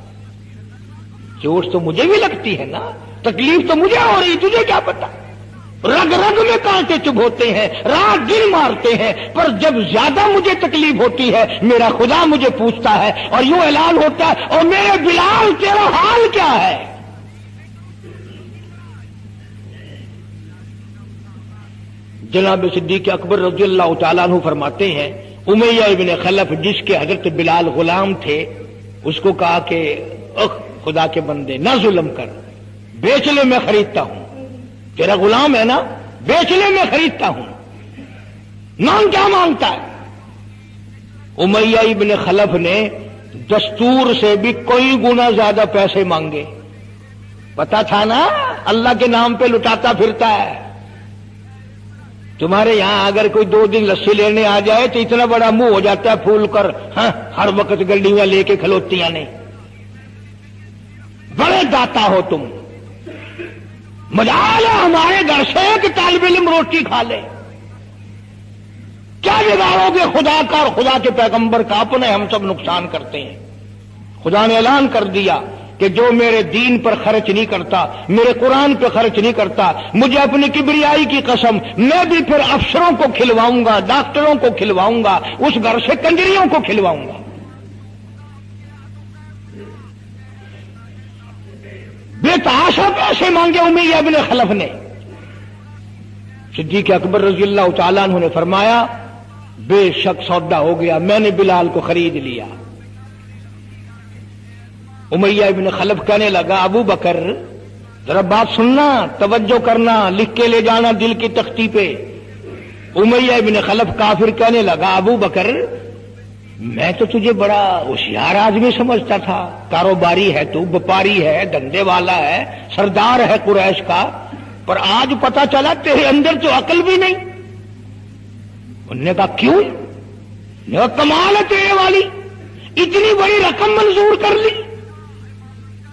چوٹ تو مجھے بھی لگتی ہے نا؟ تکلیف تو مجھے ہو رہی، تجھے کیا پتا رگ رگ میں کانٹے چب ہوتے ہیں، رات دن مارتے ہیں، پر جب زیادہ مجھے تکلیف ہوتی ہے، میرا خدا مجھے پوچھتا ہے اور یوں اعلان ہوتا ہے، اور میرے بلال، تیرا حال کیا ہے؟ جناب صدیق اکبر رضی اللہ تعالیٰ عنہ فرماتے ہیں، امیہ ابن خلف جس کے حضرت بلال غلام تھے، اس کو کہا کہ، اخ، خدا کے بندے، نہ ظلم کر بیچ لے میں خریدتا ہوں۔ تیرا غلام ہے نا بیچ لے میں خریدتا ہوں۔ نام کیا مانگتا ہے؟ امیہ ابن خلف نے دستور سے بھی کوئی گنا زیادہ پیسے مانگے۔ پتا تھا نا، اللہ کے نام پہ لٹاتا پھرتا ہے۔ تمہارے یہاں اگر کوئی دو دن لسی لینے آ جائے تو اتنا بڑا منہ ہو جاتا ہے پھول کر ہاں ہر وقت گڈیاں لے کے کھلوتیاں نے بڑے داتا ہو تم۔ مجال ہے ہمارے گھر سے کہ طالب علم روٹی کھا لے۔ کیا بگاڑو گے خدا کا اور خدا کے پیغمبر کا؟ اپنے ہم سب نقصان کرتے ہیں۔ خدا نے اعلان کر دیا۔ کہ جو میرے دین پر خرچ نہیں کرتا، میرے قرآن پہ خرچ نہیں کرتا، مجھے اپنی کبریائی کی قسم، میں بھی پھر افسروں کو کھلواؤں گا، ڈاکٹروں کو کھلواؤں گا، اس گھر سے کنجریوں کو کھلواؤں گا۔ بے تحاشا پیسے مانگے امی ابن خلف نے۔ صدیق اکبر رضی اللہ تعالیٰ نے فرمایا، بے شک سودا ہو گیا، میں نے بلال کو خرید لیا۔ امیہ ابن خلف کہنے لگا، ابو بکر، ذرا بات سننا، توجہ کرنا، لکھ کے لے جانا دل کی تختی پہ۔ امیہ ابن خلف کافر کہنے لگا، ابو بکر، میں تو تجھے بڑا ہوشیار آدمی سمجھتا تھا، کاروباری ہے تو، وپاری ہے، دندے والا ہے، سردار ہے قریش کا، پر آج پتا چلا تیرے اندر تو عقل بھی نہیں۔ انہوں نے کہا، کیوں؟ نے کہا، کمال ہے تیرے والی، اتنی بڑی رقم منظور کر لی۔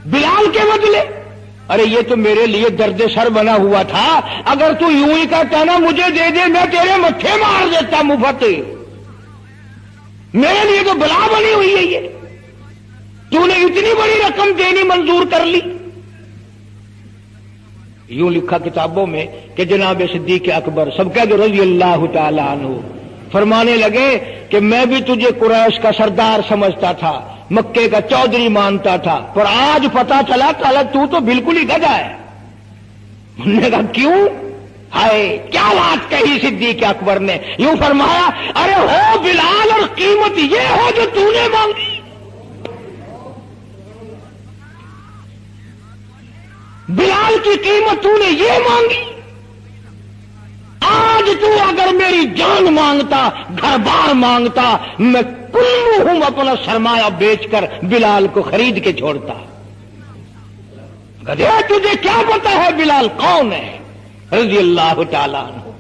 بلال کے بدلے؟ ارے، یہ تو میرے لیے درد سر بنا ہوا تھا۔ اگر تو یوں ہی کہتا نا، مجھے دے دے، میں تیرے متھے مار دیتا مفت۔ میرے لیے تو بلا بنی ہوئی ہے یہ۔ تو نے اتنی بڑی رقم دینی، منظور کر لی۔ یوں لکھا کتابوں میں کہ جناب صدیق اکبر سب کہہ دو، رضی اللہ تعالیٰ عنہ۔ فرمانے لگے کہ میں بھی تجھے قریش کا سردار سمجھتا تھا۔ مکے کا چودھری مانتا تھا پر آج پتا چلا تعالیٰ تو تو بالکل ہی گدا ہے۔ انہوں نے کہا، کیوں؟ ہائے، کیا بات کہی صدیق اکبر نے؟ یوں فرمایا، ارے ہو بلال اور قیمت یہ ہو جو تو نے مانگی۔ بلال کی قیمت تو نے یہ مانگی۔ آج تو اگر میری جان مانگتا، گھر بار مانگتا، میں کلو ہوں اپنا سرمایہ بیچ کر بلال کو خرید کے چھوڑتا۔ گدے تجھے کیا پتا ہے بلال کون ہے؟ رضی اللہ تعالیٰ عنہ۔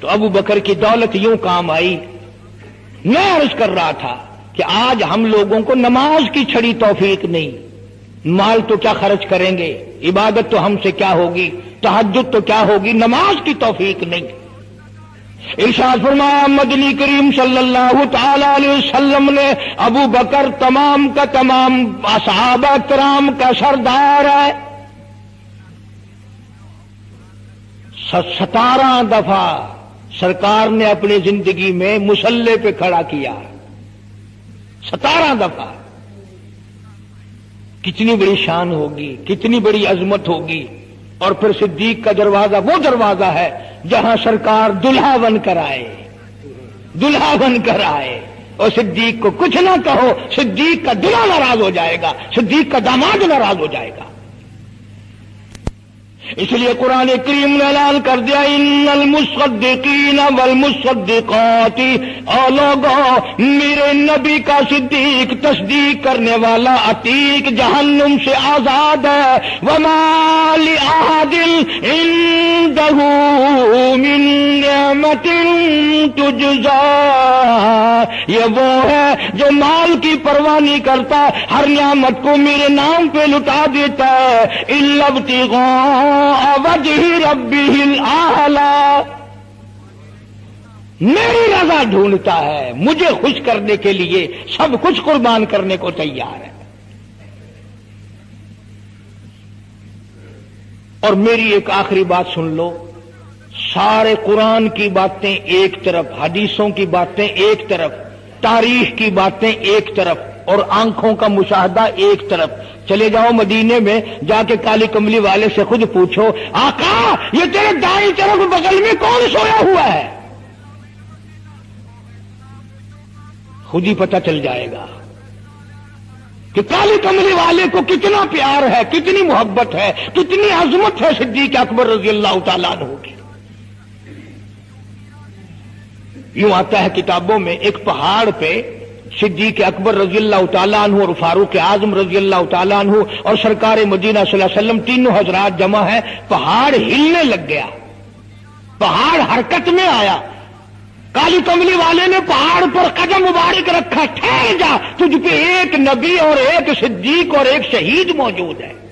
تو ابو بکر کی دولت یوں کام آئی۔ میں عرض کر رہا تھا کہ آج ہم لوگوں کو نماز کی چھڑی توفیق نہیں۔ مال تو کیا خرچ کریں گے؟ عبادت تو ہم سے کیا ہوگی؟ تحجد تو کیا ہوگی؟ نماز کی توفیق نہیں۔ ارشاد فرمایا مدنی کریم صلی اللہ تعالی علیہ وسلم نے ابو بکر تمام کا تمام صحابہ کرام کا سردار ہے۔ ستارہ دفعہ سرکار نے اپنی زندگی میں مسلح پہ کھڑا کیا۔ ستارہ دفعہ۔ کتنی بڑی شان ہوگی، کتنی بڑی عظمت ہوگی۔ اور پھر صدیق کا دروازہ وہ دروازہ ہے جہاں سرکار دلہا بن کر آئے۔ دلہا بن کر آئے۔ اور صدیق کو کچھ نہ کہو، صدیق کا دلہا ناراض ہو جائے گا، صدیق کا داماد ناراض ہو جائے گا۔ اس لیے قرآن کریم نے اعلان کر دیا، ان المصدقین والمصدقات او لوگوں میرے نبی کا صدیق، تصدیق کرنے والا عتیق جہنم سے آزاد ہے۔ وما لأحد عنده من نعمت تجزا یہ وہ ہے جو مال کی پرواہ نہیں کرتا، ہر نعمت کو میرے نام پہ لٹا دیتا ہے۔ البتی وجہ ربی میری رضا ڈھونڈتا ہے، مجھے خوش کرنے کے لیے، سب کچھ قربان کرنے کو تیار ہے۔ اور میری ایک آخری بات سن لو۔ سارے قرآن کی باتیں ایک طرف، حدیثوں کی باتیں ایک طرف، تاریخ کی باتیں ایک طرف۔ اور آنکھوں کا مشاہدہ ایک طرف۔ چلے جاؤ مدینے میں، جا کے کالی کملی والے سے خود پوچھو، آقا، یہ تیرے دائیں طرف بغل میں کون سویا ہوا ہے؟ خود ہی پتہ چل جائے گا کہ کالی کملی والے کو کتنا پیار ہے، کتنی محبت ہے، کتنی عظمت ہے صدیق اکبر رضی اللہ تعالیٰ ہوگی یوں آتا ہے کتابوں میں، ایک پہاڑ پہ صدیق اکبر رضی اللہ تعالیٰ عنہ اور فاروق اعظم رضی اللہ تعالیٰ عنہ اور سرکار مدینہ صلی اللہ علیہ وسلم تینوں حضرات جمع ہے پہاڑ ہلنے لگ گیا۔ پہاڑ حرکت میں آیا۔ کالی کملی والے نے پہاڑ پر قدم مبارک رکھا، ٹھہر جا، تجھ پہ ایک نبی اور ایک صدیق اور ایک شہید موجود ہے۔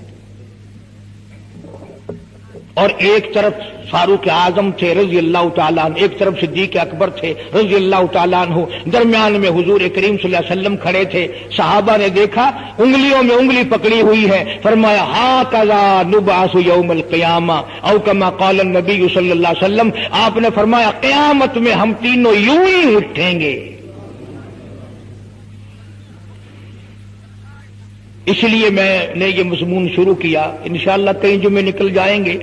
اور ایک طرف فاروق اعظم تھے رضی اللہ تعالیٰ عنہ، ایک طرف صدیق اکبر تھے رضی اللہ تعالیٰ عنہ، درمیان میں حضور کریم صلی اللہ علیہ وسلم کھڑے تھے۔ صحابہ نے دیکھا، انگلیوں میں انگلی پکڑی ہوئی ہے۔ فرمایا ہا کزا نباس یوم القیامہ، او کما قال النبی صلی اللہ علیہ وسلم، آپ نے فرمایا، قیامت میں ہم تینوں یوں ہی اٹھیں گے۔ اس لیے میں نے یہ مضمون شروع کیا، انشاءاللہ کئی جمعے نکل جائیں گے۔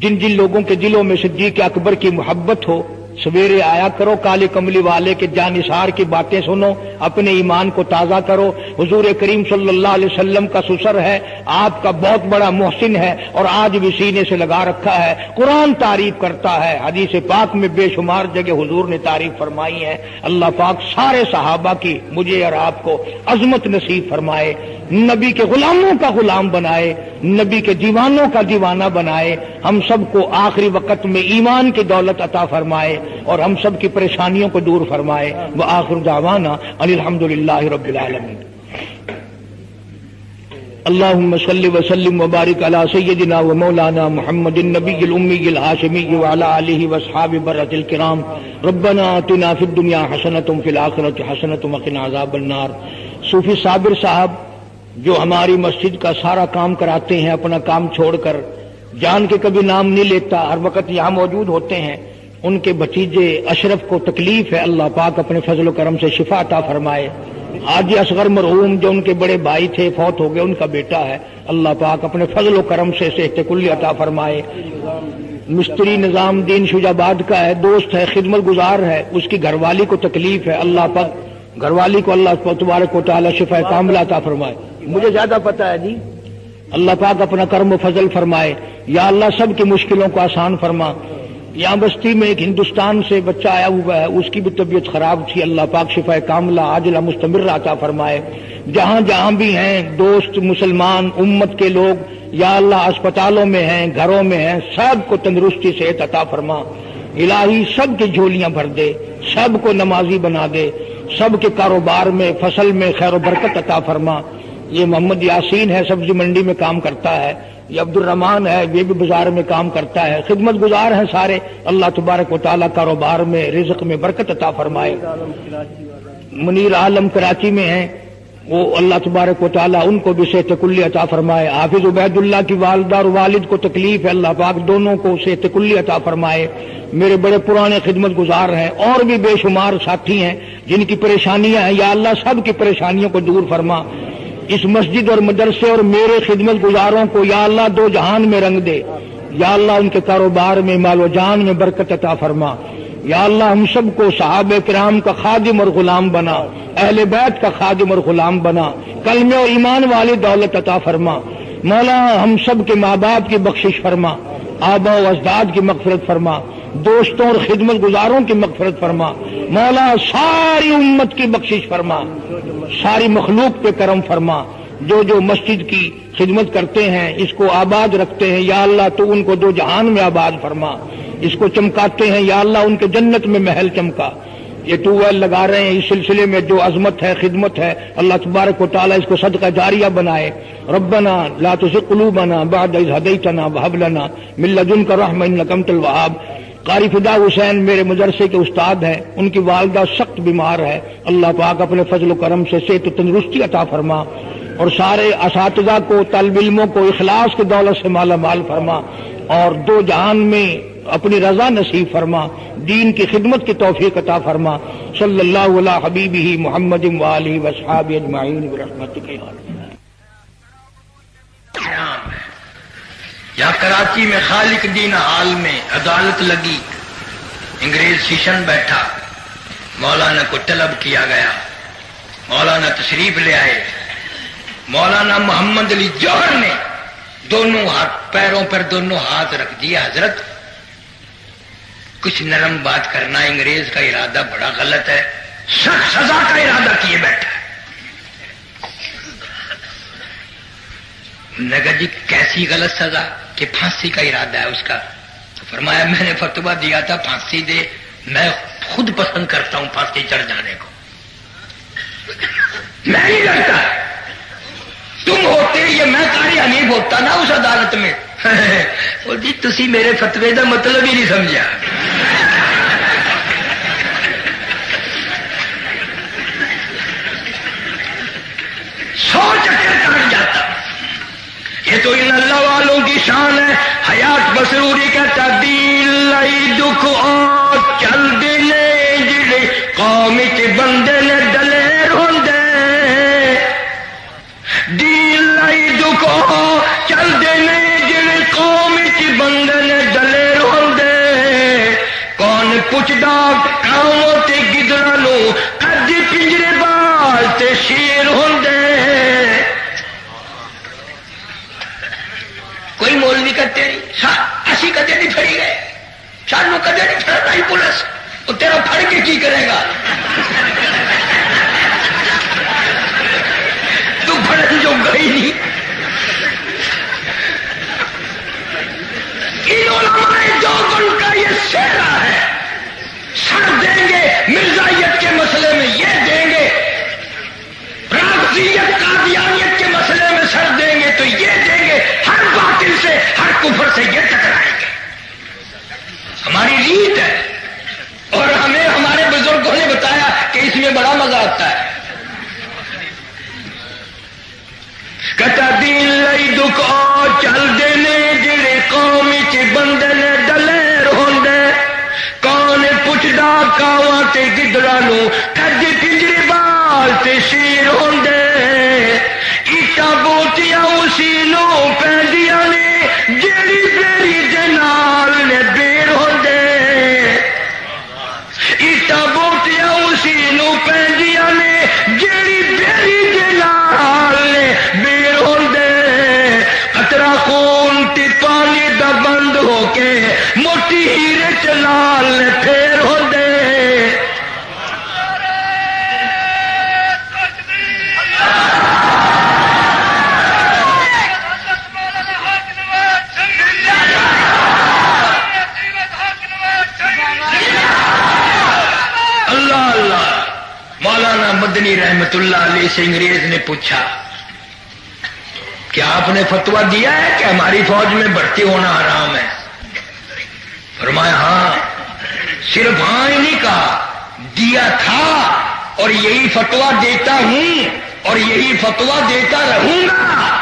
جن جن لوگوں کے دلوں میں صدیق اکبر کی محبت ہو، سویرے آیا کرو کالے کملی والے کے جانصار کی باتیں سنو، اپنے ایمان کو تازہ کرو۔ حضور کریم صلی اللہ علیہ وسلم کا سسر ہے، آپ کا بہت بڑا محسن ہے اور آج بھی سینے سے لگا رکھا ہے۔ قرآن تعریف کرتا ہے۔ حدیث پاک میں بے شمار جگہ حضور نے تعریف فرمائی ہے۔ اللہ پاک سارے صحابہ کی، مجھے اور آپ کو عظمت نصیب فرمائے۔ نبی کے غلاموں کا غلام بنائے، نبی کے دیوانوں کا دیوانہ بنائے، ہم سب کو آخری وقت میں ایمان کی دولت عطا فرمائے اور ہم سب کی پریشانیوں کو دور فرمائے۔ وہ آخر دعوانا الحمد للہ رب العالمین۔ اللهم صل وسلم وبارك على سيدنا ومولانا محمد النبي الأمي الهاشمي وعلى آله واصحابه برة الكرام ربنا آتنا في الدنيا حسنة في الآخرة حسنة وقنا عذاب النار۔ صوفی صابر صاحب جو ہماری مسجد کا سارا کام کراتے ہیں، اپنا کام چھوڑ کر، جان کے کبھی نام نہیں لیتا، ہر وقت یہاں موجود ہوتے ہیں۔ ان کے بھتیجے اشرف کو تکلیف ہے، اللہ پاک اپنے فضل و کرم سے شفا عطا فرمائے۔ آج اصغر مرحوم جو ان کے بڑے بھائی تھے، فوت ہو گئے، ان کا بیٹا ہے۔ اللہ پاک اپنے فضل و کرم سے صحت کلی عطا فرمائے۔ مستری نظام دین شجاباد کا ہے، دوست ہے، خدمت گزار ہے۔ اس کی گھر والی کو تکلیف ہے۔ اللہ پاک گھر والی کو اللہ تبارک و تعالی شفا کاملہ عطا فرمائے۔ مجھے زیادہ پتا ہے جی اللہ پاک اپنا کرم و فضل فرمائے۔ یا اللہ سب کی مشکلوں کو آسان فرما۔ یہاں بستی میں ایک ہندوستان سے بچہ آیا ہوا ہے، اس کی بھی طبیعت خراب تھی۔ اللہ پاک شفا کاملہ، عاجلہ مستمر عطا فرمائے۔ جہاں جہاں بھی ہیں، دوست، مسلمان، امت کے لوگ، یا اللہ اسپتالوں میں ہیں، گھروں میں ہیں، سب کو تندرستی سے عطا فرما۔ الہی سب کی جھولیاں بھر دے، سب کو نمازی بنا دے۔ سب کے کاروبار میں، فصل میں خیر و برکت عطا فرما۔ یہ محمد یاسین ہے، سبزی منڈی میں کام کرتا ہے۔ یہ عبد الرحمان ہے، یہ بھی بازار میں کام کرتا ہے۔ خدمت گزار ہیں سارے۔ اللہ تبارک و تعالیٰ کاروبار میں رزق میں برکت عطا فرمائے۔ منیر عالم کراچی میں ہیں۔ وہ اللہ تبارک و تعالیٰ ان کو بھی صحت کلی عطا فرمائے۔ حافظ عبید اللہ کی والدہ اور والد کو تکلیف ہے، اللہ پاک دونوں کو صحت کلی عطا فرمائے۔ میرے بڑے پرانے خدمت گزار ہیں، اور بھی بے شمار ساتھی ہیں جن کی پریشانیاں ہیں۔ یا اللہ سب کی پریشانیوں کو دور فرما۔ اس مسجد اور مدرسے اور میرے خدمت گزاروں کو یا اللہ دو جہان میں رنگ دے۔ یا اللہ ان کے کاروبار میں، مال و جان میں برکت عطا فرما۔ یا اللہ ہم سب کو صحابہ کرام کا خادم اور غلام بنا، اہل بیت کا خادم اور غلام بنا۔ کلمے اور ایمان والی دولت عطا فرما۔ مولا، ہم سب کے ماں باپ کی بخشش فرما۔ آبا و اجداد کی مغفرت فرما۔ دوستوں اور خدمت گزاروں کی مغفرت فرما۔ مولا، ساری امت کی بخشش فرما۔ ساری مخلوق پہ کرم فرما۔ جو جو مسجد کی خدمت کرتے ہیں، اس کو آباد رکھتے ہیں۔ یا اللہ، تو ان کو دو جہان میں آباد فرما۔ اس کو چمکاتے ہیں، یا اللہ ان کے جنت میں محل چمکا۔ یہ ٹو ویل لگا رہے ہیں، اس سلسلے میں جو عظمت ہے، خدمت ہے، اللہ تبارک و تعالیٰ اس کو صدقہ جاریہ بنائے۔ ربنا لا تزغ قلوبنا بعد اذ هديتنا وهب لنا من لدنك رحمة انك انت الوهاب قاری فدا حسین میرے مدرسے کے استاد ہیں، ان کی والدہ سخت بیمار ہے۔ اللہ پاک اپنے فضل و کرم سے صحت و تندرستی عطا فرما۔ اور سارے اساتذہ کو، طالب علموں کو اخلاص کی دولت سے مالا مال فرما۔ اور دو جہان میں اپنی رضا نصیب فرما، دین کی خدمت کی توفیق عطا فرما۔ صلی اللہ علیہ حبیب ہی محمد والی وصحاب اجمعین برحمت کے یا کراچی میں خالق دین حال میں عدالت لگی، انگریز شیشن بیٹھا۔ مولانا کو طلب کیا گیا۔ مولانا تشریف لے آئے۔ مولانا محمد علی جوہر نے دونوں ہاتھ، پیروں پر دونوں ہاتھ رکھ دیا حضرت کچھ نرم بات کرنا انگریز کا ارادہ بڑا غلط ہے۔ سخت سزا کا ارادہ کیے بیٹھا نگر جی کیسی غلط سزا کہ پھانسی کا ارادہ ہے اس کا؟ تو فرمایا، میں نے فتوا دیا تھا، پھانسی دے۔ میں خود پسند کرتا ہوں پھانسی چڑھ جانے کو۔ میں نہیں لگتا تم ہوتے یہ میں کاری حنیف ہوتا نا اس عدالت میں؟ وہ جی تھی میرے فتوے کا مطلب ہی نہیں سمجھا سو چکر کاٹ جاتا یہ تو ان اللہ والوں کی شان ہے حیات بسروری کہتا دل لائی دکھ اور چل دے جڑے قوم چ بندے نے دلیر ہوندے دل لائی دکھ اور کون کاؤں تے گدڑا نو پنجرے بال تے شیر ہوندے۔ کوئی مول نہیں کرتے اسی کدے نہیں پھڑی گئے۔ سانو کدے نہیں پڑتا ہی پولیس۔ وہ تیرا پھڑ کے کی کرے گا؟ مرزائیت کے مسئلے میں یہ دیں گے رافضیت قادیانیت کے مسئلے میں سڑ دیں گے تو یہ دیں گے، ہر باطل سے، ہر کفر سے یہ ٹکرائیں گے۔ ہماری ریت ہے۔ اور ہمیں، ہمارے بزرگوں نے بتایا کہ اس میں بڑا مزہ آتا ہے۔ کتا دین لئی دکھ اور چل تے گدڑا نو کد پنجرے بال تے شیر ہوندے ایٹا بوتیاں اسی نو پہ مدنی رحمت اللہ علیہ سے انگریز نے پوچھا کہ آپ نے فتوا دیا ہے کہ ہماری فوج میں بھرتی ہونا حرام ہے? فرمایا ہاں صرف ہاں ہی نہیں کہا، دیا تھا اور یہی فتوا دیتا ہوں اور یہی فتوا دیتا رہوں گا.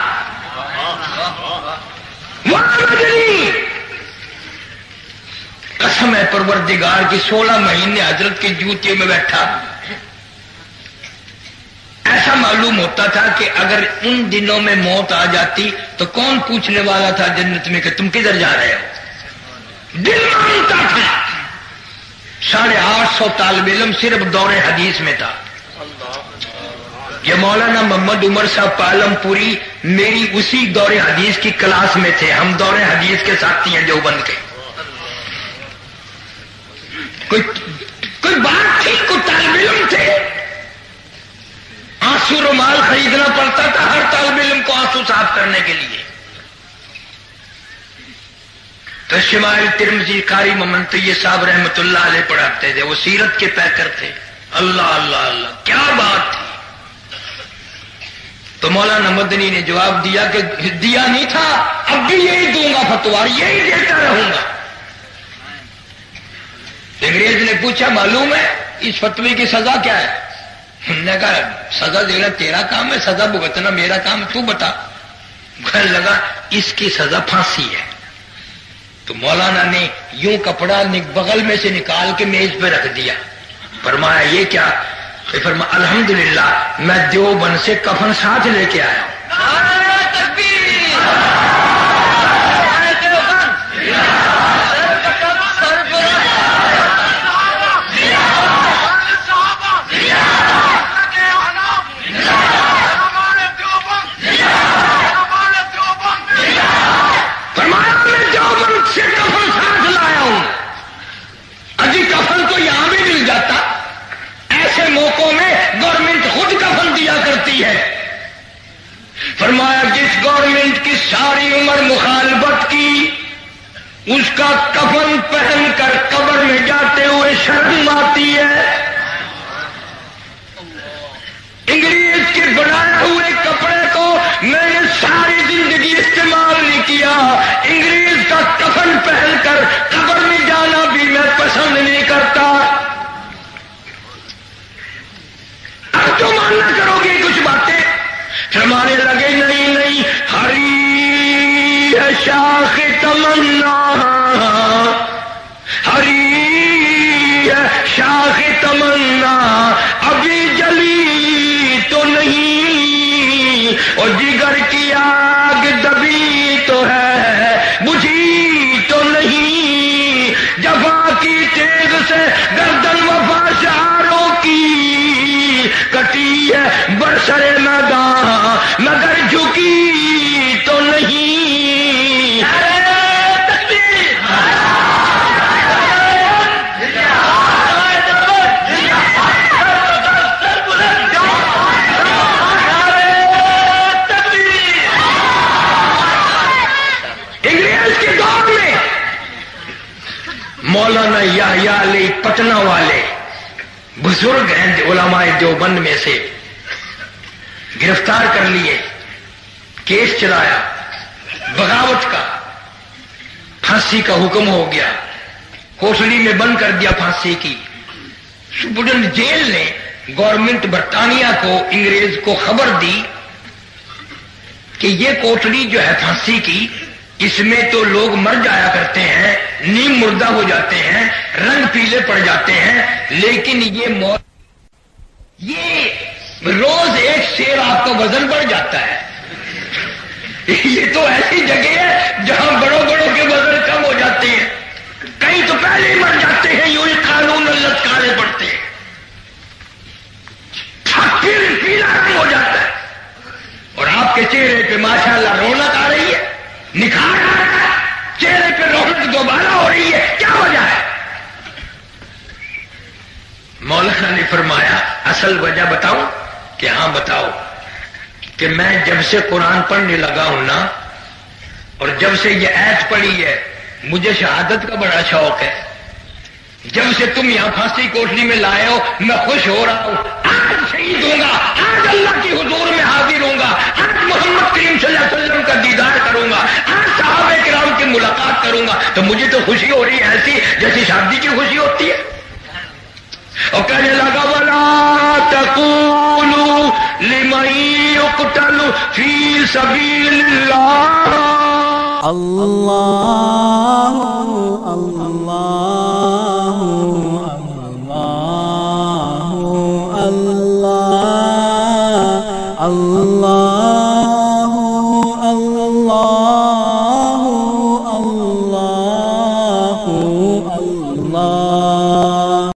قسم ہے پروردگار کی سولہ مہینے حضرت کے جوتے میں بیٹھا۔ ایسا معلوم ہوتا تھا کہ اگر ان دنوں میں موت آ جاتی تو کون پوچھنے والا تھا جنت میں کہ تم کدھر جا رہے ہو؟ دل مانتا تھا۔ ساڑھے آٹھ سو طالب علم صرف دور حدیث میں تھا۔ یہ مولانا محمد عمر صاحب پالم پوری میری اسی دور حدیث کی کلاس میں تھے۔ ہم دور حدیث کے ساتھی ہیں جو کے۔ کوئی کوئی بات تھی؟ کوئی طالب علم تھے؟ آنسو رومال خریدنا پڑتا تھا ہر طالب علم کو آنسو صاف کرنے کے لیے۔ تو شمائل ترمزی کاری محمد طیب صاحب رحمت اللہ علیہ پڑھاتے تھے، وہ سیرت کے پیکر تھے۔ اللہ اللہ اللہ، کیا بات تھی۔ تو مولانا مدنی نے جواب دیا کہ دیا نہیں تھا، اب بھی یہی دوں گا فتوار یہی دیتا رہوں گا۔ انگریز نے پوچھا، معلوم ہے اس فتوی کی سزا کیا ہے؟ ہم نے کہا، سزا دینا تیرا کام ہے، سزا بھگتنا میرا کام ہے، تو بتا. گھر لگا، اس کی سزا پھانسی ہے. تو مولانا نے یوں کپڑا بغل میں سے نکال کے میز پہ رکھ دیا۔ فرمایا، یہ کیا؟ فرما الحمدللہ، میں دیوبند سے کفن ساتھ لے کے آیا ہوں. پھانسی کا حکم ہو گیا۔ کوٹلی میں بند کر دیا پھانسی کی۔ سپرڈنٹ جیل نے گورنمنٹ برطانیہ کو، انگریز کو خبر دی کہ یہ کوٹلی جو ہے پھانسی کی، اس میں تو لوگ مر جایا کرتے ہیں، نیم مردہ ہو جاتے ہیں، رنگ پیلے پڑ جاتے ہیں، لیکن یہ موت یہ روز ایک شیر آپ کا وزن بڑھ جاتا ہے۔ یہ تو ایسی جگہ ہے جہاں بڑوں بڑوں ہو جاتا ہے۔ اور آپ کے چہرے پہ ماشاءاللہ رونق آ رہی ہے۔ نکھار آ رہا ہے۔ چہرے پہ رونق دوبارہ ہو رہی ہے۔ کیا وجہ ہے؟ مولانا نے فرمایا، اصل وجہ بتاؤ کہ ہاں بتاؤ کہ میں جب سے قرآن پڑھنے لگا ہوں نا، اور جب سے یہ ایت پڑھی ہے، مجھے شہادت کا بڑا شوق ہے۔ جب سے تم یہاں پھانسی کوٹلی میں لائے ہو، میں خوش ہو رہا ہوں۔ آج شہید ہوں گا۔ آج اللہ کی حضور میں حاضر ہوں گا۔ آج محمد کریم صلی اللہ علیہ وسلم کا دیدار کروں گا۔ آج صحابہ کرام کی ملاقات کروں گا۔ تو مجھے تو خوشی ہو رہی ہے ایسی جیسی شادی کی خوشی ہوتی ہے۔ اور کہنے لگا، ولا تقولوا لمن يقتل في سبيل الله اللہ اللہ